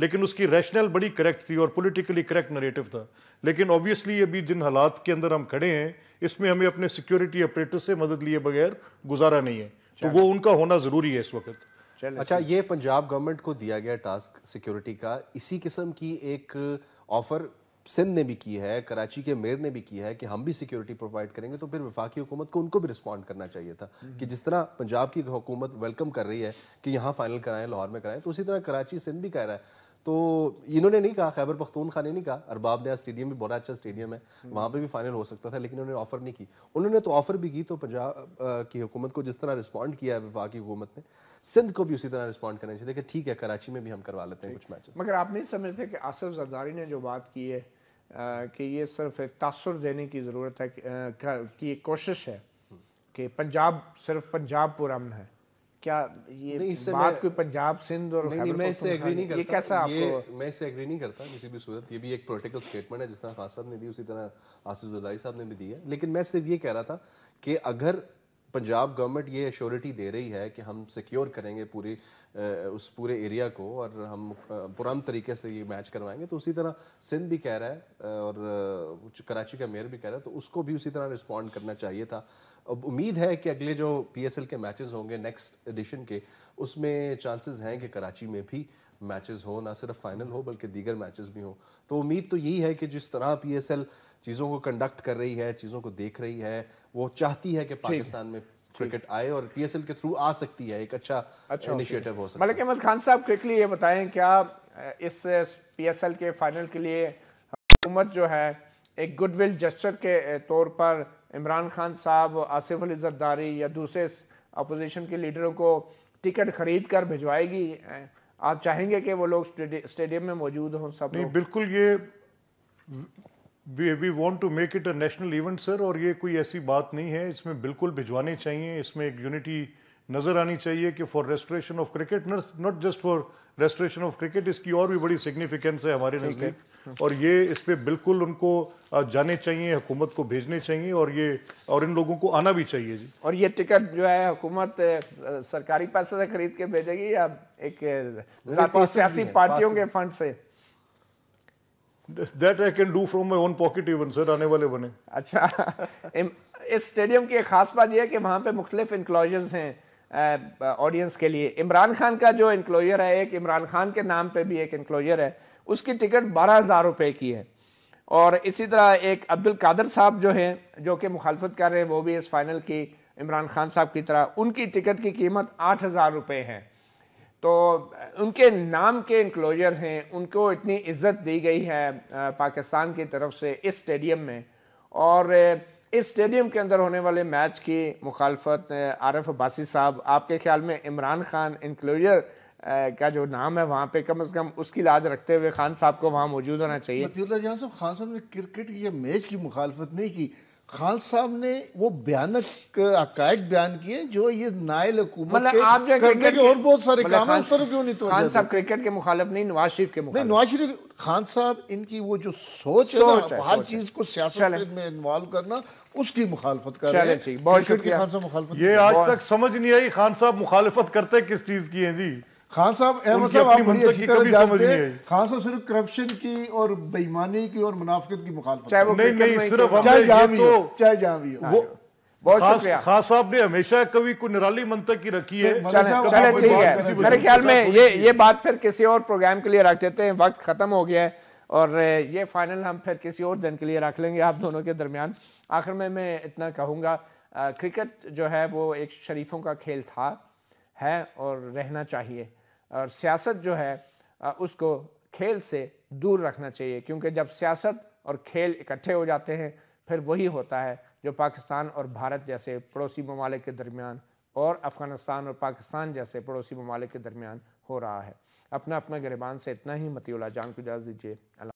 لیکن اس کی ریشنل بڑی کریکٹ تھی اور پولیٹیکلی کریکٹ نریٹو تھا۔ لیکن اوبیسلی ابھی جن حالات کے اندر ہم کھڑے ہیں اس میں ہمیں اپنے سیکیورٹی اپریٹر سے مدد لیے بغیر گزارا نہیں ہے۔ تو وہ ان کا ہونا ضروری ہے اس وقت۔ اچھا یہ پنجاب گورنمنٹ کو دیا گیا ٹاسک سیکیورٹی کا۔ اسی قسم کی ایک آفر سندھ نے بھی کی ہے کراچی کے میئر نے بھی کی ہے کہ ہم بھی سیکیورٹی پرووائڈ کریں گے تو پھر وفاقی حکومت کو ان کو بھی رسپونڈ کرنا چاہیے تھا۔ کہ جس طرح پنجاب کی حکومت ویلکم کر رہی ہے کہ یہاں فائنل کرائیں لاہور میں کرائیں تو اسی طرح کراچی سندھ بھی کہہ رہا ہے۔ تو انہوں نے نہیں کہا خیبر پختونخوا نے نہیں کہا ارباب نیا اسٹیڈیم بھی بڑا اچھا اسٹیڈیم ہے وہاں پہ بھی فائنل ہو سکتا تھا لیکن انہوں نے آفر نہیں کی۔ انہوں نے تو آفر بھی کی تو پنجاب کی حکومت کو جس طرح رسپونڈ کیا ہے وفاقی حکومت نے سندھ کو بھی اسی طرح رسپونڈ کرنا چاہیے۔ کہ ٹھیک ہے کراچی میں بھی ہم کروا لیتے ہیں کچھ میچز مگر آپ نہیں سمجھتے کہ آصف زرداری نے جو بات کی ہے کہ یہ صرف ایک تاثر دینے کی ضرورت ہے کی ایک کوشش ہے کہ پنجاب صرف پنجاب پر امن ہے۔ کیا یہ بات کوئی پنجاب سندھ اور نہیں میں اس سے ایگری نہیں کرتا۔ یہ کیسا آپ کو میں اس سے ایگری نہیں کرتا کسی بھی صورت یہ بھی ایک پولیٹیکل سٹیٹمنٹ ہے جس طرح خان صاحب نے دی اسی طرح آصف زرداری صاحب نے بھی دی ہے۔ لیکن میں صرف یہ کہہ رہا تھا کہ اگر پنجاب گورنمنٹ یہ ایشورٹی دے رہی ہے کہ ہم سیکیور کریں گے پوری اس پورے ایریا کو اور ہم پرام طریقے سے یہ میچ کروائیں گے تو اسی طرح سندھ بھی کہہ رہا ہے اور کراچی کا میئر بھی کہہ رہا ہے تو اس کو بھی اسی طرح رسپونڈ کرنا چاہیے تھا۔ اب امید ہے کہ اگلے جو پی ایس ایل کے میچز ہوں گے نیکسٹ ایڈیشن کے اس میں چانسز ہیں کہ کراچی میں بھی میچز ہو نہ صرف فائنل ہو بلکہ دیگر میچز بھی ہوں۔ تو امید تو یہی ہے کہ جس طرح پی ایس ایل چیزوں کو کنڈکٹ کر رہی ہے چیزوں کو دیکھ رہی ہے وہ چاہتی ہے کہ پاکستان میں کرکٹ آئے اور پی ایس ایل کے تھرو آ سکتی ہے ایک اچھا انیشیٹو ہو سکتا ہے۔ ملک احمد خان صاحب کوئکلی یہ بتائیں کیا اس پی ایس ایل کے فائنل کے لیے حکومت جو ہے ایک گڈ ول جسچر کے طور پر عمران خان صاحب آصف علی زرداری یا دوسرے اپوزیشن کے لیڈروں کو ٹکٹ خرید کر بھجوائے گی۔ آپ چاہیں گے کہ وہ لوگ اسٹیڈیم میں موجود ہوں سب نہیں بالکل یہ we want to make it a national event sir اور یہ کوئی ایسی بات نہیں ہے۔ اس میں بالکل بھجوانے چاہیے۔ اس میں ایک یونٹی نظر آنی چاہیے کہ for restoration of cricket not just for restoration of cricket اس کی اور بھی بڑی سگنیفیکینس ہے ہمارے نزدیک۔ اور یہ اس پہ بالکل ان کو جانے چاہیے حکومت کو بھیجنے چاہیے اور یہ اور ان لوگوں کو آنا بھی چاہیے جی۔ اور یہ ٹکٹ جو ہے حکومت سرکاری پیسے سے خرید کے بھیجے گی یا ایک سیاسی پارٹیوں کے فنڈ سے؟ That I can do from my own pocket even sir آنے والے بنے۔ اچھا۔ اس اسٹیڈیم کی ایک خاص بات یہ ہے کہ وہاں پہ مختلف انکلوجرز ہیں۔ آڈینس کے لیے۔ عمران خان کا جو انکلوجر ہے، ایک عمران خان کے نام پہ بھی ایک انکلوجر ہے، اس کی ٹکٹ بارہ ہزار روپے کی ہے۔ اور اسی طرح ایک عبد القادر صاحب جو ہیں، جو کہ مخالفت کر رہے ہیں، وہ بھی اس فائنل کی عمران خان صاحب کی طرح۔ ان کی ٹکٹ کی قیمت آٹھ ہزار روپے ہے۔ تو ان کے نام کے انکلوجر ہیں، ان کو اتنی عزت دی گئی ہے پاکستان کی طرف سے اس اسٹیڈیم میں۔ اور اس اسٹیڈیم کے اندر ہونے والے میچ کی مخالفت عارف عباسی صاحب، آپ کے خیال میں عمران خان، انکلوجر کا جو نام ہے وہاں پہ کم از کم اس کی لاج رکھتے ہوئے خان صاحب کو وہاں موجود ہونا چاہیے؟ اللہ جہاں صاحب، خان صاحب نے کرکٹ کی میچ کی مخالفت نہیں کی۔ خان صاحب نے وہ بیانک حقائق بیان کیے جو یہ نائل حکومت مطلب جو کرنے کے اور بہت سارے مطلب کام ہیں اس پر کیوں نہیں توجہ خان صاحب کرکٹ کے مخالف نہیں نواز شریف کے نہیں مخالف نواز شریف خان صاحب ان کی وہ جو سوچ ہے نا ہر۔ چیز کو سیاست۔ میں انوالو کرنا اس کی مخالفت کر رہے ہیں بہت شکریہ۔ خان صاحب مخالفت یہ آج تک سمجھ نہیں آئی خان صاحب مخالفت کرتے کس چیز کی ہیں جی خان صاحب احمد صاحب آپ بڑی منطق اچھی کی طرح کبھی سمجھ جانتے نہیں ہیں خان صاحب صرف کرپشن کی اور بےایمانی کی اور منافقت کی مخالفت چاہے وہ نہیں کرکٹ نہیں میں صرف ہم چاہے نے جہاں یہ بھی ہو تو چاہے جہاں بھی ہو۔ وہ بہت شکریہ۔ خاص صاحب نے ہمیشہ کبھی کوئی نرالی منطق کی رکھی ہے۔ چلیں کوئی ٹھیک ہے۔ کسی میرے خیال میں یہ یہ بات پھر کسی اور پروگرام کے لیے رکھ دیتے ہیں۔ وقت ختم ہو گیا ہے اور یہ فائنل ہم پھر کسی اور دن کے لیے رکھ لیں گے آپ دونوں کے درمیان۔ آخر میں میں اتنا کہوں گا کرکٹ جو ہے وہ ایک شریفوں کا کھیل تھا ہے اور رہنا چاہیے۔ اور سیاست جو ہے اس کو کھیل سے دور رکھنا چاہیے۔ کیونکہ جب سیاست اور کھیل اکٹھے ہو جاتے ہیں، پھر وہی ہوتا ہے جو پاکستان اور بھارت جیسے پڑوسی ممالک کے درمیان اور افغانستان اور پاکستان جیسے پڑوسی ممالک کے درمیان ہو رہا ہے۔ اپنا اپنا گریبان سے اتنا ہی متی اللہ جان کو اجازت دیجیے اللہ